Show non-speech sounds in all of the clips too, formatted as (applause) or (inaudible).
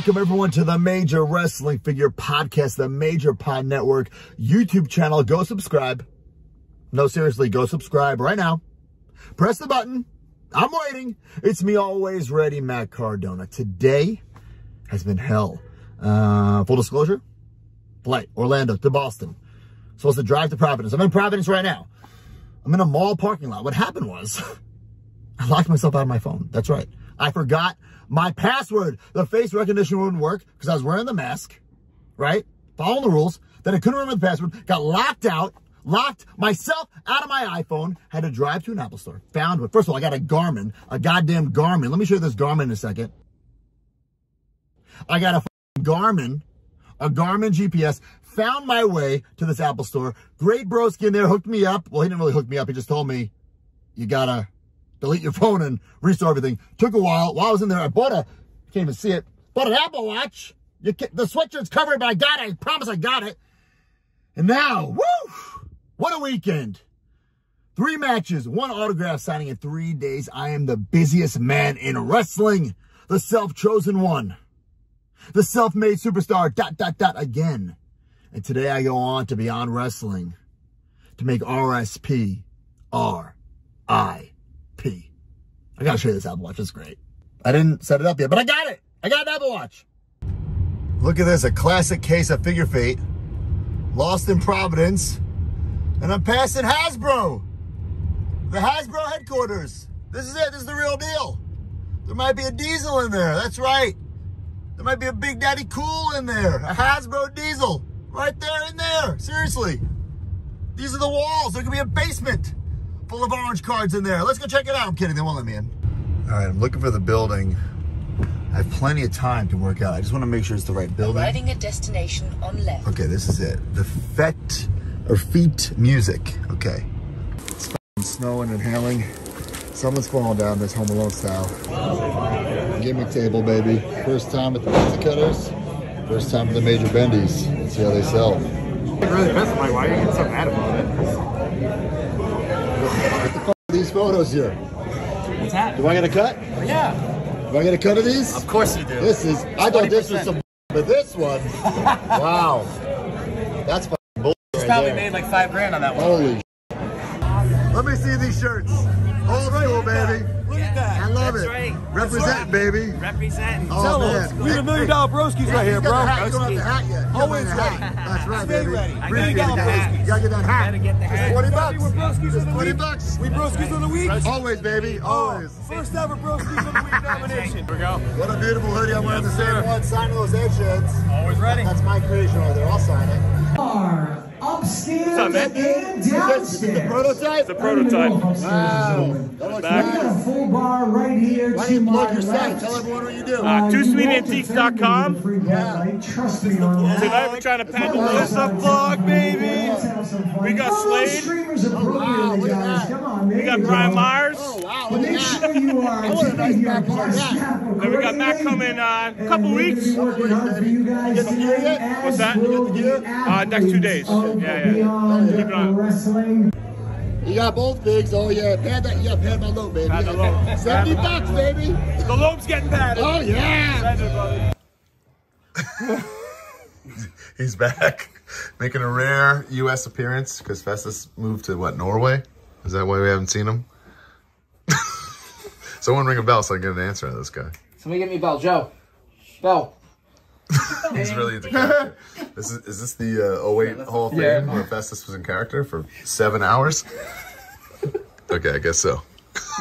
welcome everyone to the Major Wrestling Figure Podcast, the Major Pod Network YouTube channel. Go subscribe. No, seriously, go subscribe right now. Press the button. I'm waiting. It's me always ready, Matt Cardona. Today has been hell. Uh, full disclosure, flight, Orlando to Boston. Supposed to drive to Providence. I'm in Providence right now. I'm in a mall parking lot. What happened was (laughs) I locked myself out of my phone. That's right. I forgot my password. The face recognition wouldn't work because I was wearing the mask, right? Following the rules. Then I couldn't remember the password. Got locked out. Locked myself out of my iPhone. Had to drive to an Apple store. Found one. First of all, I got a Garmin. A goddamn Garmin. Let me show you this Garmin in a second. I got a Garmin. A Garmin GPS. Found my way to this Apple store. Great broski in there. Hooked me up. Well, he didn't really hook me up. He just told me, you gotta delete your (laughs) phone and restore everything. Took a while. While I was in there, I bought a, can't even see it, bought an Apple Watch. You can, the sweatshirt's covered, but I got it. I promise I got it. And now, woo, what a weekend. Three matches, one autograph signing in three days. I am the busiest man in wrestling. The self-chosen one. The self-made superstar, dot, dot, dot, again. And today I go on to Beyond Wrestling to make RSP R-I P. I gotta show you this Apple Watch. It's great. I didn't set it up yet, but I got it. I got an Apple Watch. Look at this, a classic case of Figure Fate. Lost in Providence. And I'm passing Hasbro. The Hasbro headquarters. This is it. This is the real deal. There might be a diesel in there. That's right. There might be a Big Daddy Cool in there. A Hasbro diesel. Right there in there. Seriously. These are the walls. There could be a basement full of orange cards in there. Let's go check it out. I'm kidding, they won't let me in. All right, I'm looking for the building. I have plenty of time to work out. I just want to make sure it's the right building. Arriving at destination on left. Okay, this is it. The Fet or Feet Music. Okay. It's snowing and hailing. Someone's falling down this Home Alone style. Gimmick table, baby. First time at the pizza cutters. First time at the major bendies. Let's see how they sell. really pissed. I'm like, why are you getting so mad about it? What the fuck are these photos here? What's that? Do I get a cut? Yeah. Do I get a cut of these? Of course you do. This is, I thought this was some, (laughs) but this one, wow. That's fucking bull right probably there. made like five grand on that one. Holy Let me see these shirts. Old school, baby. Look that. I love That's it. Right. Represent, baby. Representing. Oh, man. We the million dollar broskies right here, You got the bro. hat. You don't have the hat yet. Always ready. That's right, baby. ready. I Appreciate gotta it, get the hat. You gotta get that hat. Gotta get the hat. It's 20 bucks. We're broskies of It's the 20 week. bucks. We broskies of the week. Always, baby. Oh, Always. First ever broskies of the week nomination. Here we go. What a beautiful hoodie. I'm wearing the same one. Sign those edge Always ready. That's my creation over there. I'll sign it. Are upstairs up, and Is this the downstairs. prototype? The prototype. Wow. That We got a full bar right here Why don't you plug your site? Tell everyone what you do. Uh, you twosweetantiques.com. want to take the light, Trust me on that. Tonight we're trying to pack the list up vlog, baby. Let's have some fun. We got Slade. streamers wow, look at that. On, We got Brian. Myers. Oh, wow. Look make at sure that. you are a nice your package like bar that. staff Then we got Matt accordingly. coming uh, a couple weeks. gonna be working hard for you guys Get the gear tonight, yet? as What's that? Will You get the gear? the next two days. Yeah, yeah. Beyond Keep it on. Wrestling. You got both bigs. Oh, yeah. Pad that. Yeah, pad my load, baby. Pad the load. (laughs) 70 bucks, baby. The lobe's getting padded. Oh, yeah. Legend. (laughs) He's back, making a rare U.S. appearance because Festus moved to what Norway. Is that why we haven't seen him? (laughs) Someone ring a bell so I can get an answer out of this guy. Somebody get me a Bell. Joe. Bell. (laughs) He's really into character. This (laughs) is, is this the uh, 08 Hall of Fame Yeah. where Festus was in character for seven hours? (laughs) okay, I guess so.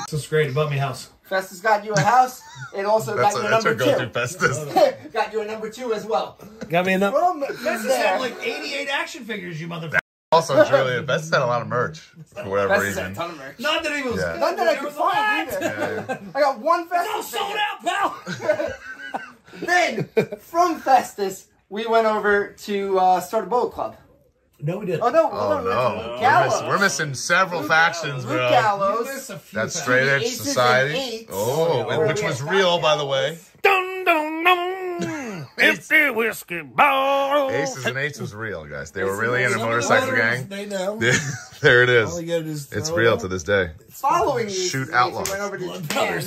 This is great. Above me house. Festus got you a house. It also That's, got a, you a that's our number go-to two. Festus. got you a number two as well. Got me in the. From Festus had like 88 action figures, you motherfucker. Also, it's really Festus had a lot of merch for whatever Festus had a reason. ton of merch. Not that he was. Yeah. None that I could was a find either. Yeah, I got one Festus. Oh, sold out, pal. Then from Festus, we went over to uh, start a bullet club. No, we didn't. Oh no! Oh we went to no, Luke we're, Gallows. miss, we're missing several Luke factions, Luke bro. Gallows. You missed a That's straight edge Aces society. eights. Oh, Where which was real, by the Gallows. way. Dun, dun, dun. (laughs) Empty whiskey bottle. Aces and Eights was real, guys. They were really in a Eights. motorcycle gang. They know. (laughs) there it is. All you gotta do is It's real it to this day. Following the Shoot Aces outlaws. we went over to Blood Japan.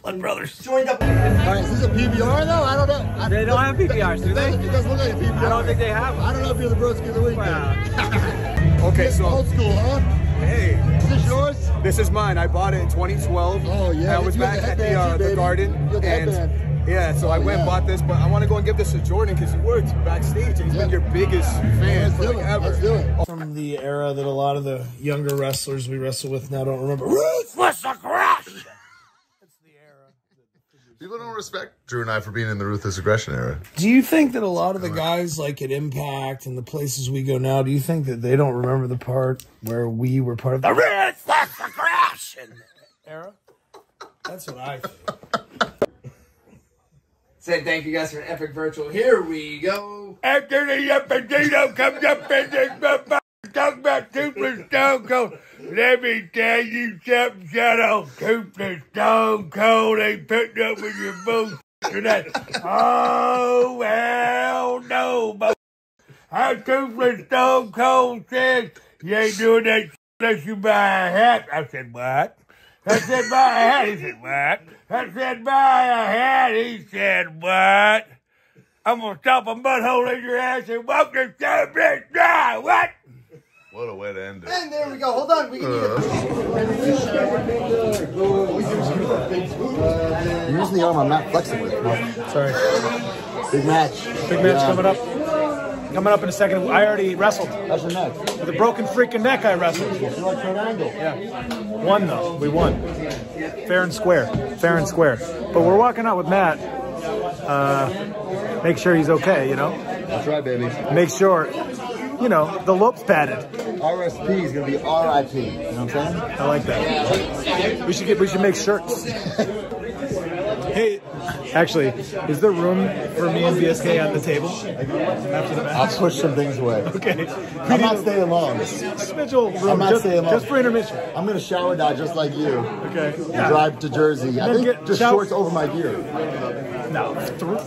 Brothers. Blood Brothers. Joined up. All right, is this a PBR though? I don't know. I, They don't have PBRs, do it they? doesn't- It doesn't look like a PBR. I don't think they have. I don't know if you're the broski of the week. Wow. (laughs) Okay, so old school, huh? hey, Is this yours? this is mine. I bought it in 2012. Oh, yeah. I was back the at the, uh, too, the garden. You got the and headband. yeah, so I Oh, went and yeah. bought this, but I want to go and give this to Jordan because he worked backstage and he's Yeah. been your biggest fan Let's for do like it. ever. Let's do it. from the era that a lot of the younger wrestlers we wrestle with now don't remember. Ruthless aggression. People don't respect Drew and I for being in the ruthless aggression era. Do you think that a lot of the guys like at Impact and the places we go now, do you think that they don't remember the part where we were part of the ruthless aggression era? That's what I think. Saying thank you guys for an epic virtual. Here we go. After the Epidino comes up in this motherfucker, talk about Toothless Stone Cold. Let me tell you something, shut up, Toothless Stone Cold ain't putting up with your bullshit tonight. Oh, well, no, but how Toothless Stone Cold says you ain't doing that unless you buy a hat. I said, what? I said, buy a hat. He said, what? I said, buy a hat. He said, what? I'm gonna stop a mud hole in your ass and walk the celebrate dry. What? What a way to end it. And there we go. Hold on. We can do Usually arm I'm not flexible. Sorry. Big match. Big match coming up. Coming up in a second. I already wrestled. How's your neck? With a broken freaking neck, I wrestled. You like Kurt Angle? Yeah. Won, though. We won. Fair and square. Fair and square. But we're walking out with Matt. Uh, make sure he's okay, you know? That's right, baby. Make sure, you know, the lope's padded. RSP is gonna be RIP. You know what I'm saying? I like that. We should get. We should make shirts. (laughs) hey, actually, is there room for me and VSK at the table the I'll push some things away. (laughs) Okay. I'm not staying long. Schedule room I'm not just, staying long. just for intermission. I'm gonna shower now just like you. Okay. And Yeah. drive to Jersey. I think get just shorts over my gear. No,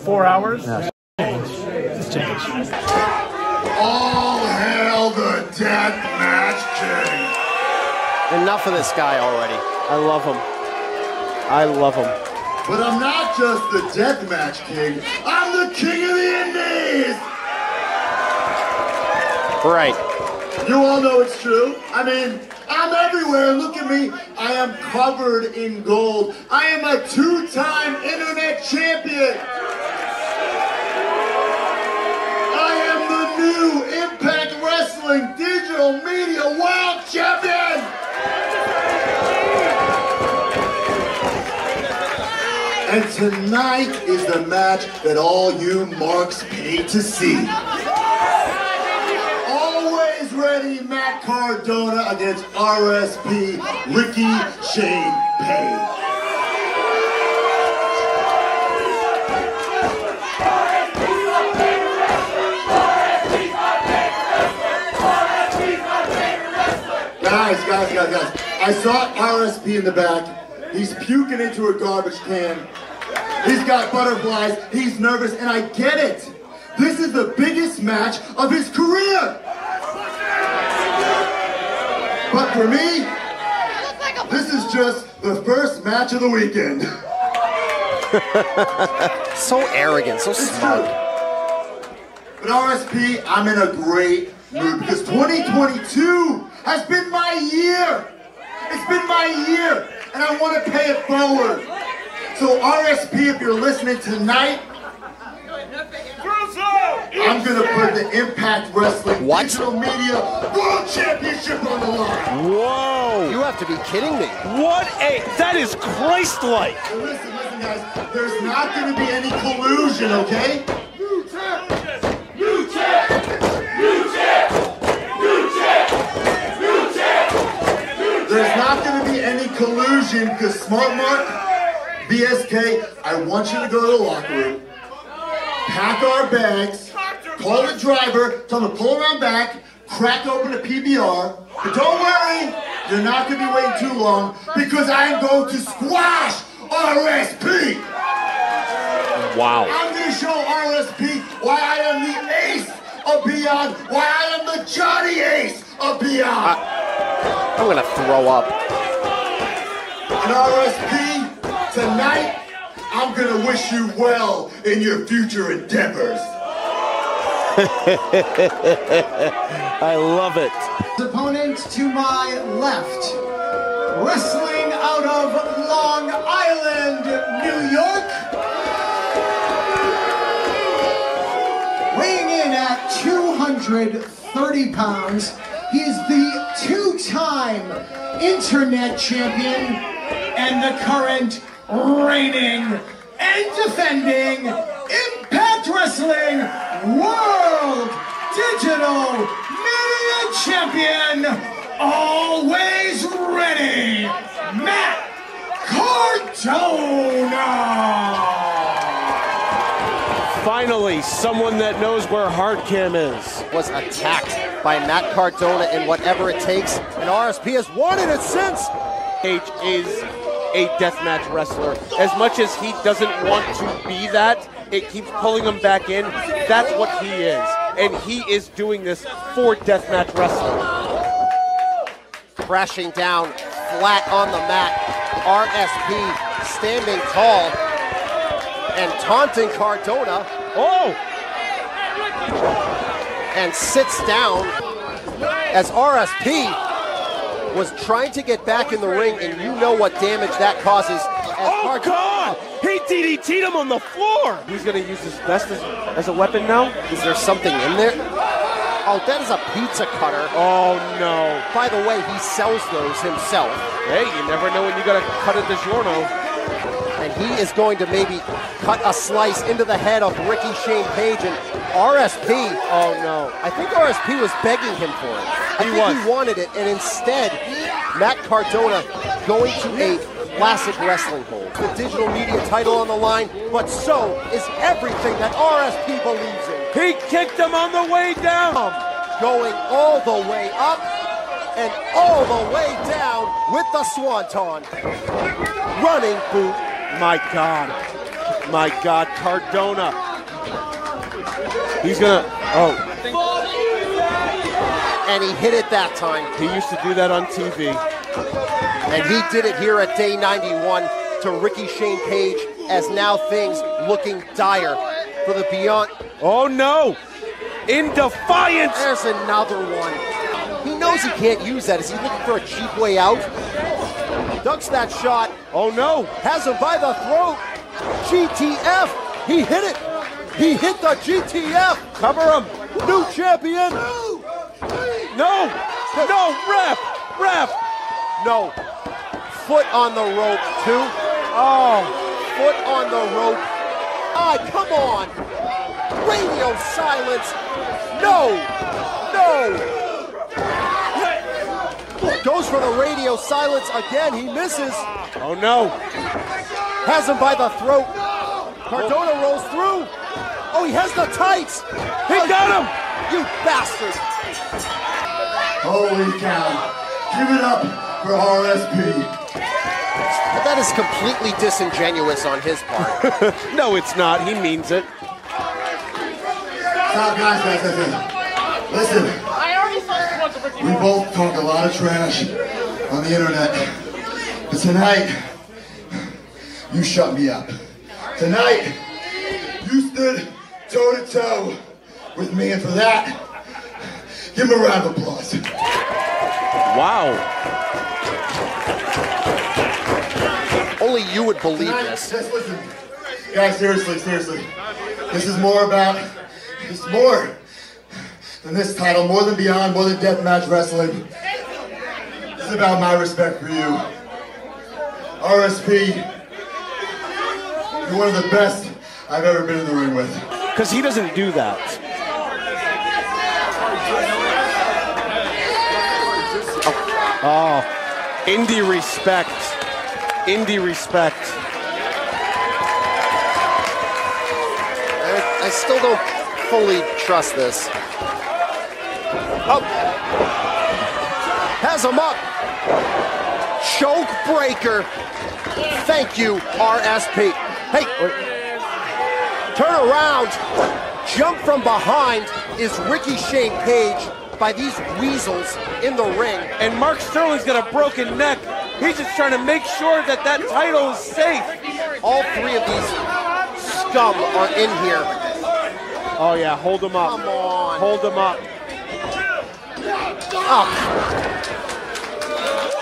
four hours. Yeah. Change. Just change. All the death match king. Enough of this guy already. I love him. I love him. But I'm not just the death match king. I'm the king of the indies. Right. You all know it's true. I mean, I'm everywhere. Look at me. I am covered in gold. I am a two-time internet champion. I am the new Impact Wrestling Digital Media World Champion. And tonight is the match that all you marks paid to see. Always ready, Matt Cardona against RSP, Ricky Shane Page. Guys, guys, guys, guys. I saw RSP in the back. He's puking into a garbage can. He's got butterflies. He's nervous, and I get it. This is the biggest match of his career. But for me, this is just the first match of the weekend. (laughs) So arrogant, so smug. But RSP, I'm in a great mood because 2022 has been my year. It's been my year, and I want to pay it forward. So RSP, if you're listening tonight, I'm gonna put the Impact Wrestling What? Digital Media World Championship on the line. Whoa! You have to be kidding me. What a that is Christ-like. Listen, listen, guys. There's not gonna be any collusion, okay? There's not going to be any collusion because Smart Mark, VSK, I want you to go to the locker room, pack our bags, call the driver, tell him to pull around back, crack open a PBR. But don't worry, you're not going to be waiting too long because I'm going to squash RSP. Wow. I'm going to show RSP why I am the ace of Beyond, why I am the Johnny Ace of Beyond. I'm gonna throw up. And RSP, Tonight, I'm gonna wish you well in your future endeavors. (laughs) I love it. Opponent to my left, wrestling out of Long Island, New York. Weighing in at 230 pounds, he is the two-time internet champion and the current reigning and defending Impact Wrestling World Digital Media Champion, always ready, Matt Cardona. Finally, someone that knows where Hardcam is. Was attacked by Matt Cardona in whatever it takes, and RSP has wanted it since. Page is a deathmatch wrestler. As much as he doesn't want to be that, it keeps pulling him back in. That's what he is. And he is doing this for deathmatch wrestling. Crashing down flat on the mat. RSP standing tall and taunting Cardona. Oh! And sits down as RSP was trying to get back in the ring, and you know what damage that causes. oh, God! He DDT'd him on the floor! He's going to use his vest as, as a weapon now? Is there something in there? Oh, that is a pizza cutter. Oh, no. By the way, he sells those himself. Hey, you never know when you got to cut a DiGiorno. And he is going to maybe cut a slice into the head of Ricky Shane Page and RSP. Oh, no. I think RSP was begging him for it. I He think was. he wanted it, and instead, Matt Cardona going to a classic wrestling hold. The digital media title on the line, but so is everything that RSP believes in. He kicked him on the way down. Um, going all the way up and all the way down with the swanton. Running boot. My God. My God, Cardona. He's gonna. Oh, And he hit it that time. he used to do that on TV. And he did it here at day 91 to Ricky Shane Page as now things looking dire for the Beyond. Oh no! In defiance! There's another one. He knows he can't use that. Is he looking for a cheap way out? Ducks that shot. Oh no! Has him by the throat. GTF. He hit it. He hit the GTF. Cover him! New champion. No! No! Ref! Ref! No. Foot on the rope, too. Oh, foot on the rope. Ah, come on. Radio silence. No. No. Goes for the radio silence again. He misses. Oh no! Has him by the throat. Cardona rolls through. Oh, he has the tights. He got him! You bastard. Holy cow. Give it up for RSP. That is completely disingenuous on his part. (laughs) no, it's not. He means it. Stop, guys, guys, guys, guys. Listen. We both talk a lot of trash on the internet. But tonight, you shut me up. Tonight, you stood toe to toe with me, and for that, give him a round of applause. Wow. Only you would believe Tonight, this. Just listen. Guys, seriously, seriously. This is more about, it's more than this title, more than beyond, more than deathmatch wrestling. This is about my respect for you. RSP, you're one of the best I've ever been in the ring with. Because he doesn't do that. Oh, indie respect. Indie respect. I, I still don't fully trust this. Up. Has him up. Choke breaker. Thank you, RSP. Hey, turn around. Jump from behind is Ricky Shane Page by these weasels in the ring. And Mark Sterling's got a broken neck. He's just trying to make sure that that title is safe. All three of these scum are in here. Oh yeah, hold him up. Come on. Hold him up. Oh.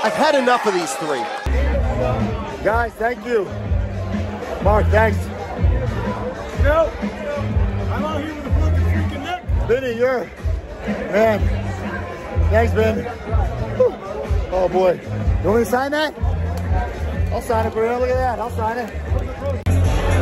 I've had enough of these three. Guys, thank you. Mark, thanks. No, I'm out here with a broken freaking neck. Vinny, you're, man. Thanks, Ben. Whew. Oh boy. You want me to sign that? I'll sign it for you. Look at that. I'll sign it.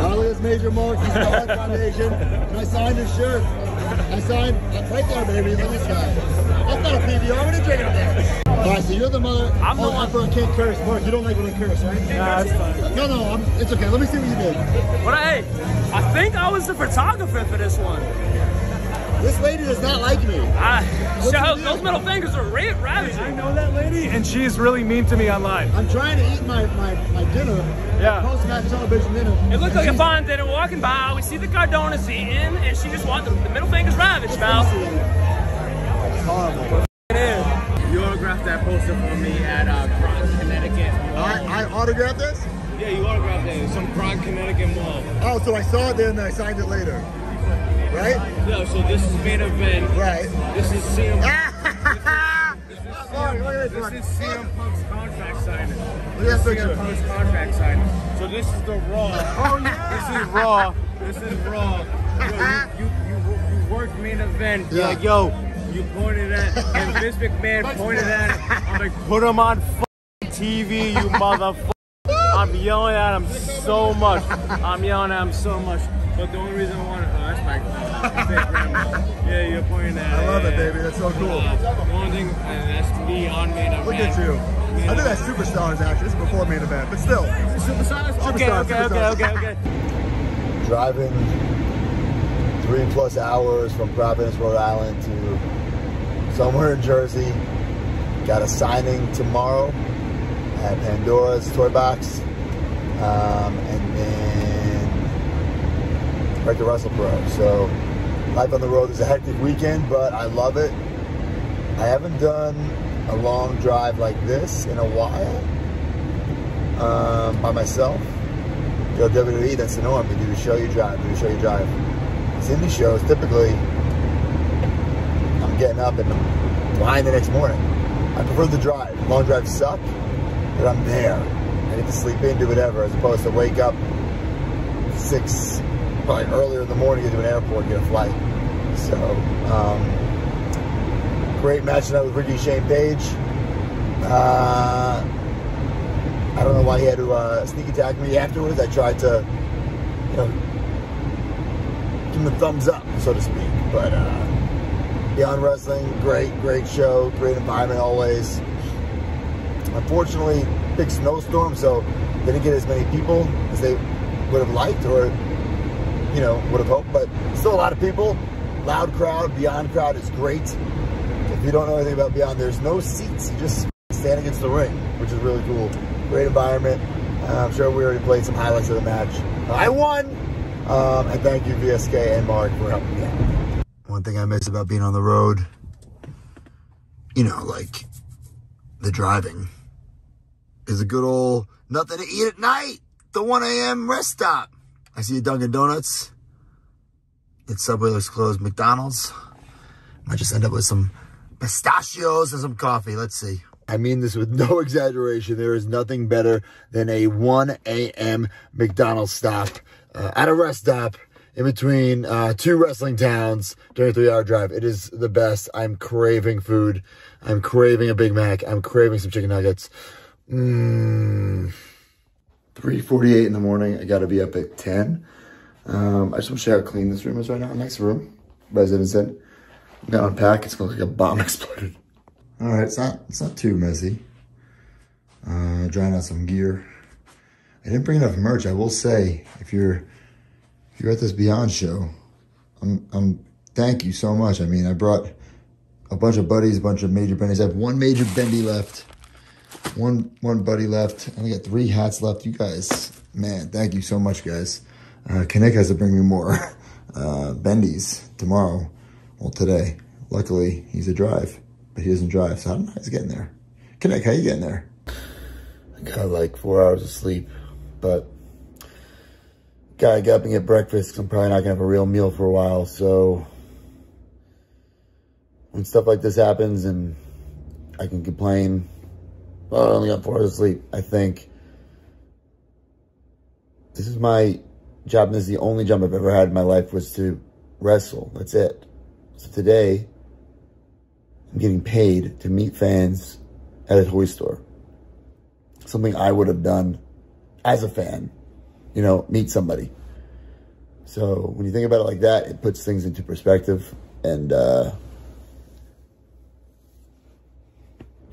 Oh, look at this Major Mark. He's the Art Foundation. And I signed his shirt. I signed right there, baby. Look at this guy. That's not a PBR. What are you drinking there? All right, so you're the mother. I'm the oh, one- I can't curse. Mark, you don't like when I curse, right? Nah, that's fine. No, no, I'm, it's okay. Let me see what you did. But hey, I think I was the photographer for this one. This lady does not like me. Ah, I, What'd so you do? those middle fingers are ra- ravaging. I know that lady, and she's really mean to me online. I'm trying to eat my, my, my dinner. Yeah. Post-match television dinner. It looked like a fine dinner walking by. We see the Cardonas eating, and she just the, the middle fingers ravaged, pal. Horrible. You autographed that poster for me at uh, Bronx, Connecticut. I, I autographed this? Yeah, you autographed it. Some Bronx, Connecticut mall. Oh, so I saw it there and then I signed it later. Right? No, so this is main event. Right. This is CM. Mark, (laughs) look at this This is CM Punk's contract signing. This is. CM Punk's contract signing. So this is the Raw. Oh, yeah. (laughs) This is Raw. This is Raw. Yo, you, you, you, you worked main event. Yeah. like, yo, you pointed at, and Vince McMahon pointed at it. I'm like, put him on f***ing TV, you (laughs) motherfucker. I'm yelling at him so much. I'm yelling at him so much. But the only reason I want to, oh, that's my uh, fake grandma. Yeah, you're pointing at I love yeah, it, baby. That's so cool. Uh, the only thing, and that's me on main event. Look at you. I think that's Superstars, actually. This is before main event, but still. Superstars? Okay, Superstars, okay, okay, superstars. okay, okay. Driving three plus hours from Providence, Rhode Island to somewhere in Jersey. Got a signing tomorrow at Pandora's Toy Box. Um, and then right to Wrestle Pro. So life on the road is a hectic weekend, but I love it. I haven't done a long drive like this in a while um, by myself. Know, WWE, that's the norm. You do the show, you drive, do the show, you drive. It's indie shows, typically, I'm getting up and I'm flying the next morning. I prefer the drive. Long drives suck, but I'm there. I get to sleep in, do whatever, as opposed to wake up six, probably earlier in the morning, get to an airport, get a flight. So, um, great match tonight with Ricky Shane Page. Uh, I don't know why he had to uh, sneak attack me afterwards. I tried to, you know, give him a thumbs up, so to speak. But uh, Beyond Wrestling, great, great show, great environment always. Unfortunately, big snowstorm, so they didn't get as many people as they would have liked or, you know, would have hoped. But still a lot of people. Loud crowd, Beyond crowd is great. If you don't know anything about Beyond, there's no seats. You just stand against the ring, which is really cool. Great environment. Uh, I'm sure we already played some highlights of the match. I won! Um, and thank you, VSK and Mark, for helping me out. One thing I miss about being on the road, you know, like the driving, is a good old nothing to eat at night. The 1 a.m. rest stop. I see a Dunkin' Donuts. It's Subway looks closed. McDonald's. Might just end up with some pistachios and some coffee. Let's see. I mean this with (laughs) no exaggeration. There is nothing better than a 1 a.m. McDonald's stop uh, at a rest stop in between uh, two wrestling towns during a three-hour drive. It is the best. I'm craving food. I'm craving a Big Mac. I'm craving some chicken nuggets. Mmm. 3.48 in the morning. I got to be up at 10. Um, I just want to show you how clean this room is right now. Nice room. Residence Inn. I'm gonna unpack. It's gonna look like a bomb (laughs) exploded. All right, it's not it's not too messy. Uh, drying out some gear. I didn't bring enough merch. I will say, if you're you're at this Beyond show, I'm I'm thank you so much. I mean, I brought a bunch of buddies, a bunch of major bendies. I have one major bendy left, one one buddy left. I got three hats left. You guys, man, thank you so much, guys. Uh, Kinnick has to bring me more (laughs) uh, bendies tomorrow. Well, today. Luckily, he's a drive, but he doesn't drive, so I don't know how he's getting there. Kinnick, how you getting there? I got like four hours of sleep, but gotta get up and get breakfast I'm probably not gonna have a real meal for a while. So when stuff like this happens and I can complain, well, I only got four hours of sleep. I think this is my job. And this is the only job I've ever had in my life was to wrestle. That's it. So today, I'm getting paid to meet fans at a toy store. Something I would have done as a fan, you know, meet somebody. So when you think about it like that, it puts things into perspective. And uh,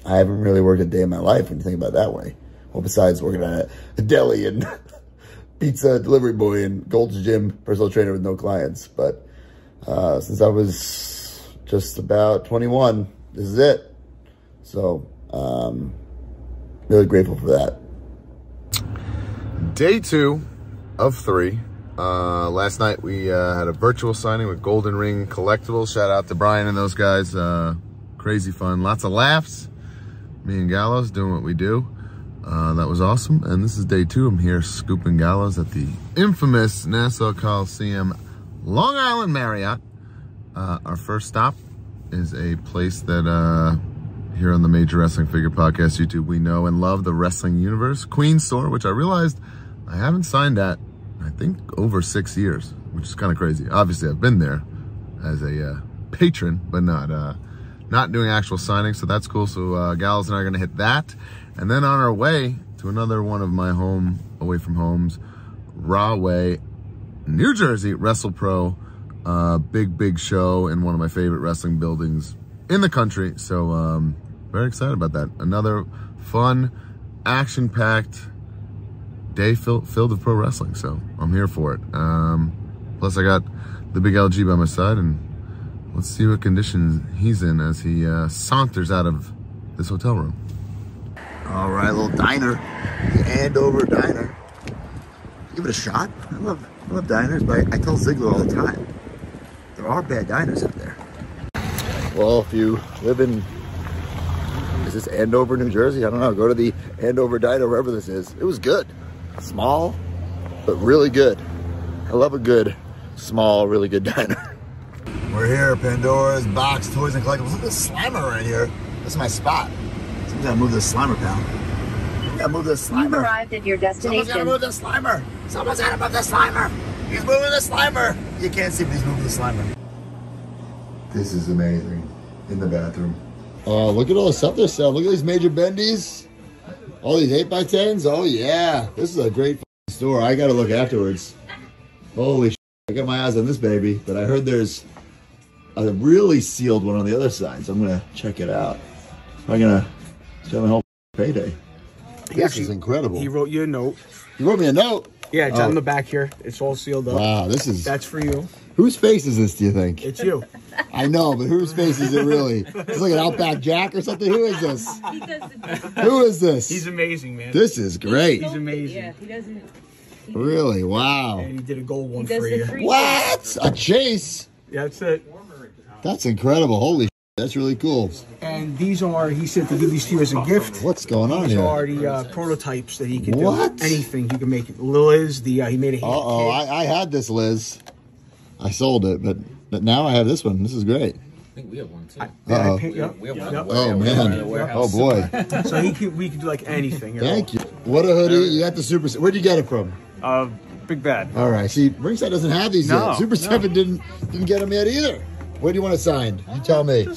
I haven't really worked a day in my life when you think about it that way. Well, besides working at a deli and (laughs) pizza delivery boy and Gold's Gym personal trainer with no clients. But uh, since I was just about 21, this is it. So um, really grateful for that. Day two of three. Uh, last night we uh, had a virtual signing with Golden Ring Collectibles. Shout out to Brian and those guys. Uh, crazy fun. Lots of laughs. Me and Gallows doing what we do. Uh, that was awesome. And this is day two. I'm here scooping Gallows at the infamous Nassau Coliseum Long Island Marriott. Uh, our first stop is a place that uh, here on the Major Wrestling Figure Podcast YouTube we know and love the wrestling universe. Queen Store, which I realized I haven't signed at, I think, over six years, which is kind of crazy. Obviously, I've been there as a uh, patron, but not uh, not doing actual signings, so that's cool. So uh, Gals and I are gonna hit that, and then on our way to another one of my home away from homes, Rahway, New Jersey, Wrestle Pro, uh, big big show in one of my favorite wrestling buildings in the country. So um, very excited about that. Another fun, action-packed day filled, filled with pro wrestling. So I'm here for it. Um, plus I got the big LG by my side and let's see what condition he's in as he uh, saunters out of this hotel room. All right, little diner, the Andover Diner. Give it a shot. I love, I love diners, but I, I tell Ziggler all the time, there are bad diners out there. Well, if you live in, is this Andover, New Jersey? I don't know. Go to the Andover Diner, wherever this is. It was good. Small, but really good. I love a good, small, really good (laughs) diner. We're here, Pandora's Box Toys and Collectibles. Look at this Slimer right here. This is my spot. Someone's gotta move this Slimer pal. Gotta move this Slimer. You've arrived at your Someone's gotta move the Slimer. Someone's gotta move the Slimer. He's moving the Slimer. You can't see, but he's moving the Slimer. This is amazing. In the bathroom. Oh, look at all the stuff they're selling. Look at these major bendies. All these 8x10s. Oh, yeah. This is a great store. I gotta look afterwards. Holy sh! I got my eyes on this baby, but I heard there's a really sealed one on the other side, so I'm gonna check it out. I'm gonna spend my whole payday. He This actually- is incredible. He wrote you a note. He wrote me a note. Yeah, it's Oh. on the back here. It's all sealed up. Wow, this is That's for you. Whose face is this? Do you think? It's you. I know, but whose face is it really? It's like an Outback Jack or something. Who is this? Who is this? He's amazing, man. This is great. He's amazing. Yeah, he doesn't. Really? Wow. And he did a gold one for you. What? A chase? Yeah, That's it. That's incredible. Holy sh- that's really cool. And these are, he said to give these to you as a gift. What's going on These here? are the uh, prototypes that he can What? do. Anything he can make. Liz, the uh, he made a hand Uh-oh. I, I had this, Liz. I sold it, but, but now I have this one. This is great. I think we have one too. Yeah, I Uh-oh. paint- yep, We have one. yep. Oh, man. Oh, boy. (laughs) so he could, we could do like anything. Thank you. What a hoodie. You got the Super... Where'd you get it from? Uh, Big Bad. All right. See, Ringside doesn't have these No, yet. Super no. 7 didn't didn't get them yet either. Where do you want it signed? You tell me.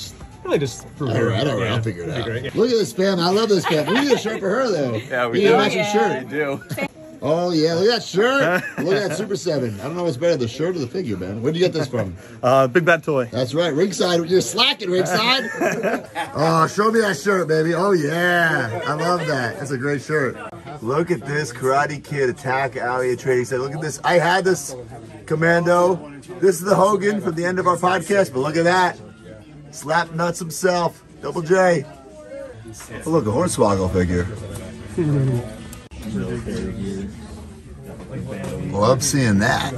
Really just prove All it. right, all right, Yeah. I'll figure it out. Figure it. Look at this spam. I love this spam. We need a shirt for her, though. Yeah, we need a do. matching shirt. We do. Oh, yeah. Look at that shirt. look at that Super 7. I don't know what's better, the shirt or the figure, man. Where'd you get this from? Uh, Big Bad Toy. That's right. Ringside. You're slacking, Ringside. (laughs) oh, show me that shirt, baby. Oh, yeah. I love that. That's a great shirt. Look at this Karate Kid Attack Alley at Trading Set. Look at this. I had this Commando. This is the Hogan from the end of our podcast, but look at that. Slap nuts himself. Double J. Oh, look, a Hornswoggle figure. (laughs) Love seeing that.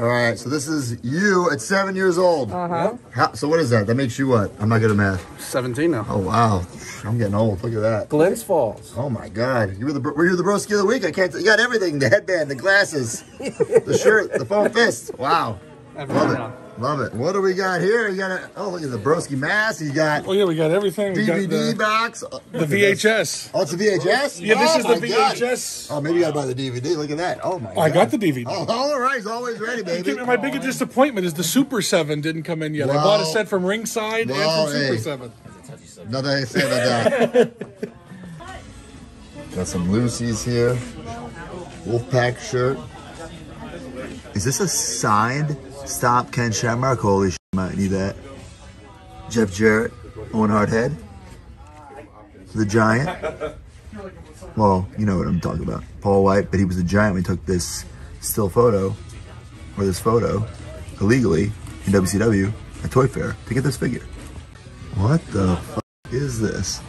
All right, so this is you at seven years old. Uh-huh. How, so what is that? That makes you what? I'm not good at math. 17 now. Oh wow, I'm getting old. Look at that. Glens Falls. Oh my God, you were the were you the broski of the week? I can't. You got everything: the headband, the glasses, the (laughs) shirt, the foam fist. Wow, love it. Love it. What do we got here? You got a, oh, look at the broski mask. You got Oh yeah, we got everything. We got DVD the, box. the oh, VHS. Oh, it's a VHS? Yeah, this Oh, is the my God. VHS. Oh, maybe you gotta buy the DVD. Look at that. Oh my god. I got the DVD. Oh, all right. He's always ready, baby. My biggest disappointment is the Super 7 didn't come in yet. I bought a set from Ringside well, and from Super hey. 7. Nothing I can say about that. (laughs) got some Lucy's here. Wolfpack shirt. Is this a signed Stop Ken Shamrock? Holy shit, might need that. Jeff Jarrett, Owen Hardhead. The Giant. Well, you know what I'm talking about. Paul White, but he was the Giant We took this still photo, or this photo, illegally in WCW at Toy Fair to get this figure. What the fuck is this?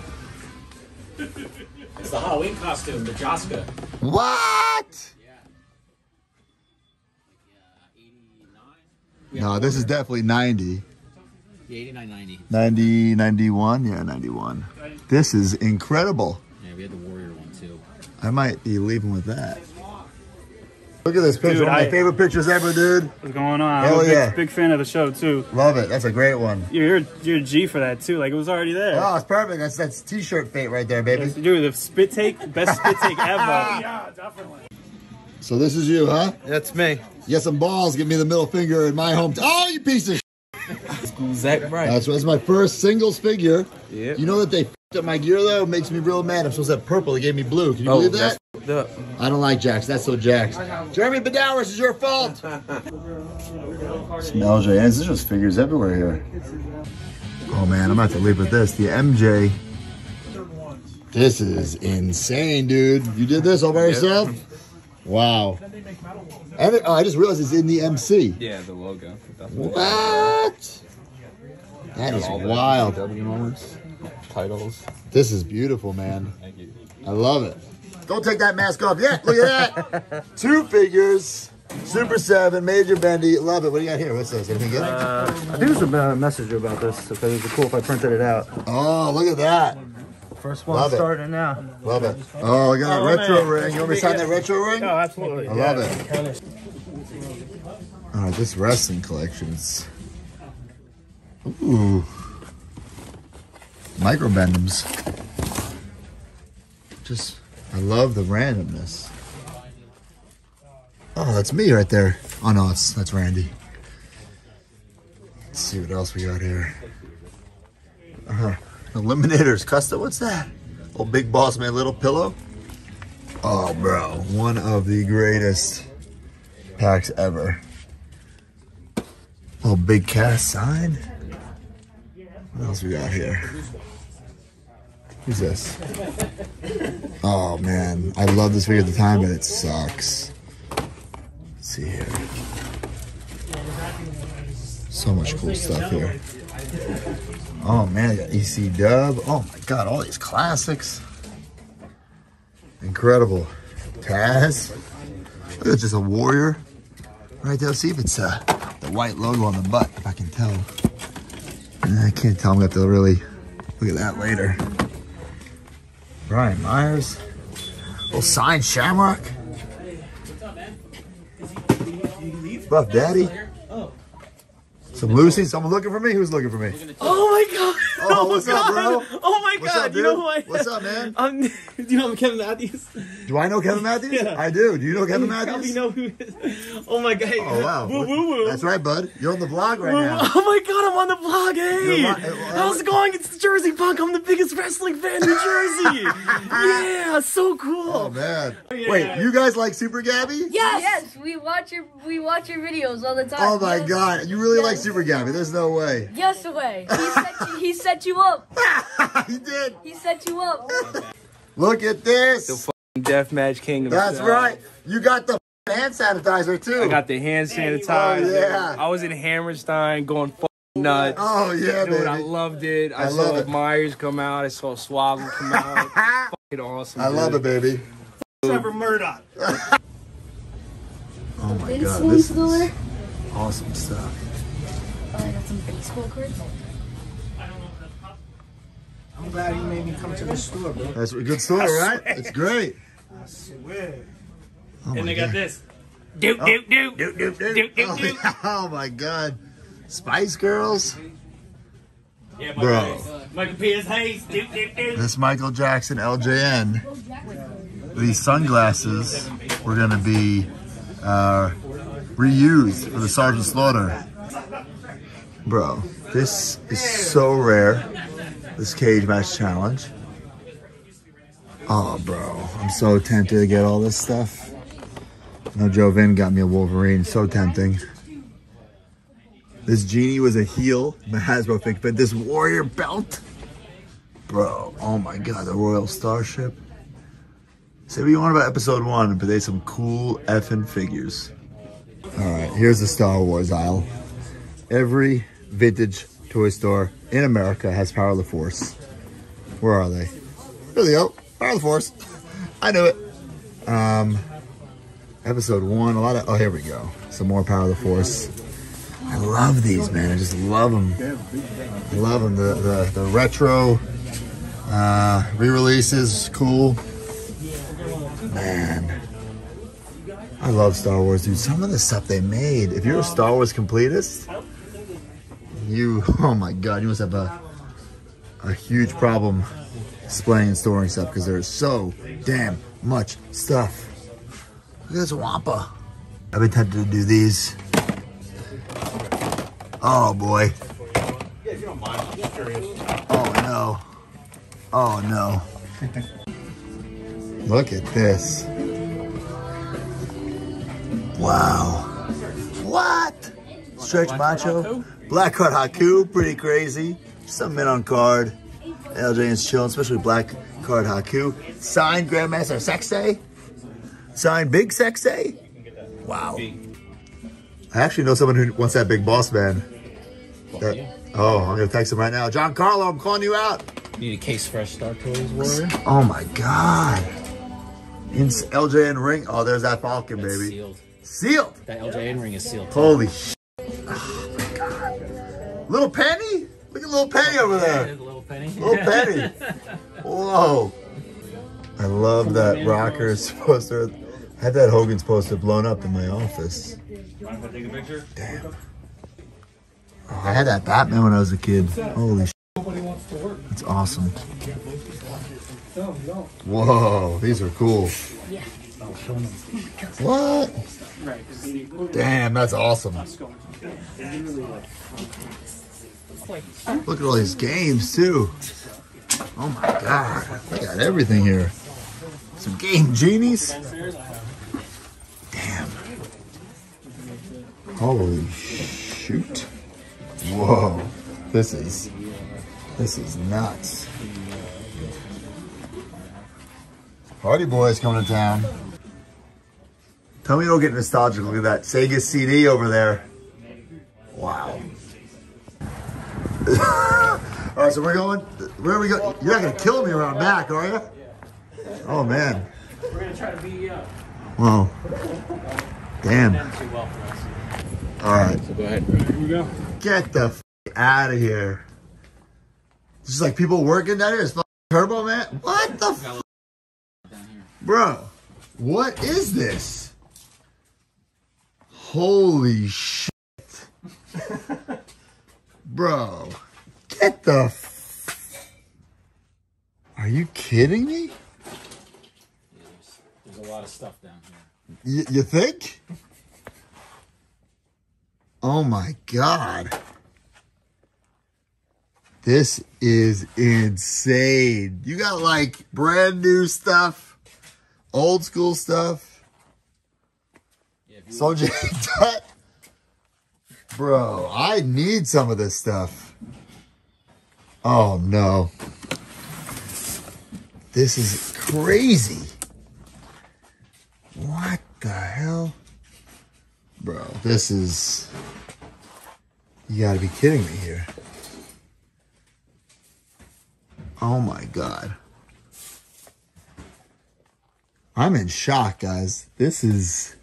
It's the Halloween costume, the Jaska. What? No, this is definitely 90. Yeah, 89, 90. 90, 91? Yeah, 91. This is incredible. Yeah, we had the Warrior one too. I might be leaving with that. Look at this picture. Dude, One of my I- favorite pictures ever, dude. What's going on? Hell I'm a big, yeah. big fan of the show too. Love it. That's a great one. You're you're, you're a G for that too. Like it was already there. Oh, it's perfect. That's that's t-shirt fate right there, baby. Yes, dude, the spit take, best spit take (laughs) ever. yeah, So this is you, huh? That's me. You got some balls. Give me the middle finger in my home. Oh, you piece of. (laughs) Zack Ryder. That's, that's my first singles figure. Yeah. You know that they f***ed up my gear though? It makes me real mad. I'm supposed to have purple. They gave me blue. Can you Oh, believe that? The, I don't like Jax. That's so Jax. Jeremy Bedowers is your fault. (laughs) Smells LJ. There's just figures everywhere here. Oh man, I'm about to leave with this. The MJ. This is insane, dude. You did this all by yourself? Wow. And it- oh, I just realized it's in the MC. Yeah, the logo. What? That is wild. W moments, titles. This is beautiful, man. Thank you. I love it. Don't take that mask off yet. Look at that. (laughs) Two figures. Super 7, Major Bendy. Love it. What do you got here? What's this? Anything good? Uh, I think there's a message about this, because it'd be cool if I printed it out. Oh, look at that. First one Love it. starting now. Love it. Oh, look got that Oh, retro man. ring. You want me to sign that retro ring? Oh, absolutely. I love it. All right, this wrestling collection's. Ooh. Micro Bendems. Just, I love the randomness. Oh, that's me right there. Oh no, it's that's Randy. Let's see what else we got here. Uh, Eliminators custom. What's that? Oh, Big Boss Man, Little Pillow. Oh, bro, one of the greatest packs ever. Oh, Big Cass sign. What else we got here? Who's this? Oh man, I love this figure at the time, but it sucks. Let's see here. So much cool stuff here. Oh man, I got EC Dub. Oh my god, all these classics. Incredible. Taz. Look, it's just a warrior. Right there. See if it's uh, the white logo on the butt, if I can tell. I can't tell. I'm gonna have to really look at that later. Brian Myers. Oh, signed Shamrock. Buff Daddy. Some Lucy. Someone looking for me? Who's looking for me? Oh my god! Oh, what's up, god. bro? Oh my What's god! up, you know who I am? What's up, man? (laughs) I'm, do you know I'm Kevin Matthews? Do I know Kevin (laughs) Matthews? Yeah. I do. Do you know Kevin You Matthews? probably know who is. Oh my god! Oh wow. Woo woo woo! That's right, bud. You're on the vlog right Woo, now. Oh my god, I'm on the vlog. Hey, You're li- uh, how's it going? It's the Jersey Punk. I'm the biggest wrestling fan in New Jersey. (laughs) yeah, so cool. Oh man. Wait, you guys like Super Gabby? Yes. Yes, we watch your we watch your videos all the time. Oh my Yes. god. You really like Super Gabby? There's no way. Yes, way. He set you, he set you up. (laughs) he did. He set you up. Look at this. The fucking deathmatch King. That's himself. right. You got the hand sanitizer too. I got the hand sanitizer. Oh, yeah. I was in Hammerstein going fucking nuts. Oh, yeah, Dude, I loved it. I, I saw love it. Myers come out. I saw Swoggle come (laughs) out. fucking awesome. I love it, baby. Trevor Murdoch. (laughs) Oh my god, this is awesome stuff. Oh, I got some baseball cards. I'm glad you made me come to the store, bro. That's a good store, right? It's great. I swear. Oh and my they got this. Doop, Oh. doop, doop. Doop, doop, doop. Doop, doop, Oh, doop. yeah. Oh my god. Spice Girls. Yeah, Bro. Michael, Michael P.S. Hayes. Doop, doop, doop. This Michael Jackson LJN. These sunglasses were gonna be uh, reused for the Sergeant Slaughter. Bro, this is so rare. This cage match challenge. Oh, bro, I'm so tempted to get all this stuff. No, Joe Vin got me a Wolverine. So tempting. This genie was a heel, the Hasbro thing, but this warrior belt, bro. Oh my god, the Royal Starship. Say what you want about Episode One, but they some cool effing figures. All right, here's the Star Wars aisle. Every vintage toy store in America has Power of the Force. Where are they? There they go. Power of the Force. I knew it. Um, episode one. A lot of. Oh, here we go. Some more Power of the Force. I love these, man. I just love them. I love them. The the, the retro uh, re-releases, cool. Man, I love Star Wars, dude. Some of the stuff they made. If you're a Star Wars completist, you, (laughs) oh my God, you must have a a huge problem displaying and storing stuff because there's so damn much stuff. Look at this Wampa. I've been tempted to do these. Oh boy. Oh no. Oh no. (laughs) Look at this. Wow. What? Stretch Macho? Black Card Haku, pretty crazy. Some men on card. LJ is chilling, especially Black Card Haku. Signed Grandmaster Sexay. Signed Big Sexay. Wow. I actually know someone who wants that big boss man. That- oh, I'm gonna text him right now. John Carlo, I'm calling you out. Need a case fresh Star Toys Warrior. Oh my god. In LJN ring. Oh, there's that Falcon, That's baby. sealed. Sealed. That LJN ring is sealed. Holy Little Penny? Look at little Penny over there. Little penny. Little Penny. (laughs) Whoa. I love that Rockers (laughs) poster. I had that Hogan's poster blown up in my office. Mind if I take a picture? Damn. Oh, I had that Batman when I was a kid. Holy sh. That's awesome. Whoa, these are cool. What? Damn, that's awesome. Look at all these games too. Oh my god, I got everything here. Some game genies. Damn. Holy shoot. Whoa. This is this is nuts. Party boys coming to town. Tell me you don't get nostalgic. Look at that Sega CD over there. Wow. (laughs) All right, so we're going. Where are we going? You're not gonna kill me around back, are you? Oh man. We're gonna try to beat you up. Wow. Damn. Too well for us. All right. So go ahead. Here we go. Get the f- out of here. Just like people working down here. It's fucking Turbo Man. What the f- Bro, what is this? Holy shit. Bro, get the f- Are you kidding me? There's a lot of stuff down here. Y- you think? Oh my god. This is insane. You got like brand new stuff, old school stuff. Soldier. Bro, I need some of this stuff. Oh no. This is crazy. What the hell? Bro, this is... You gotta be kidding me here. Oh my god. I'm in shock, guys. This is...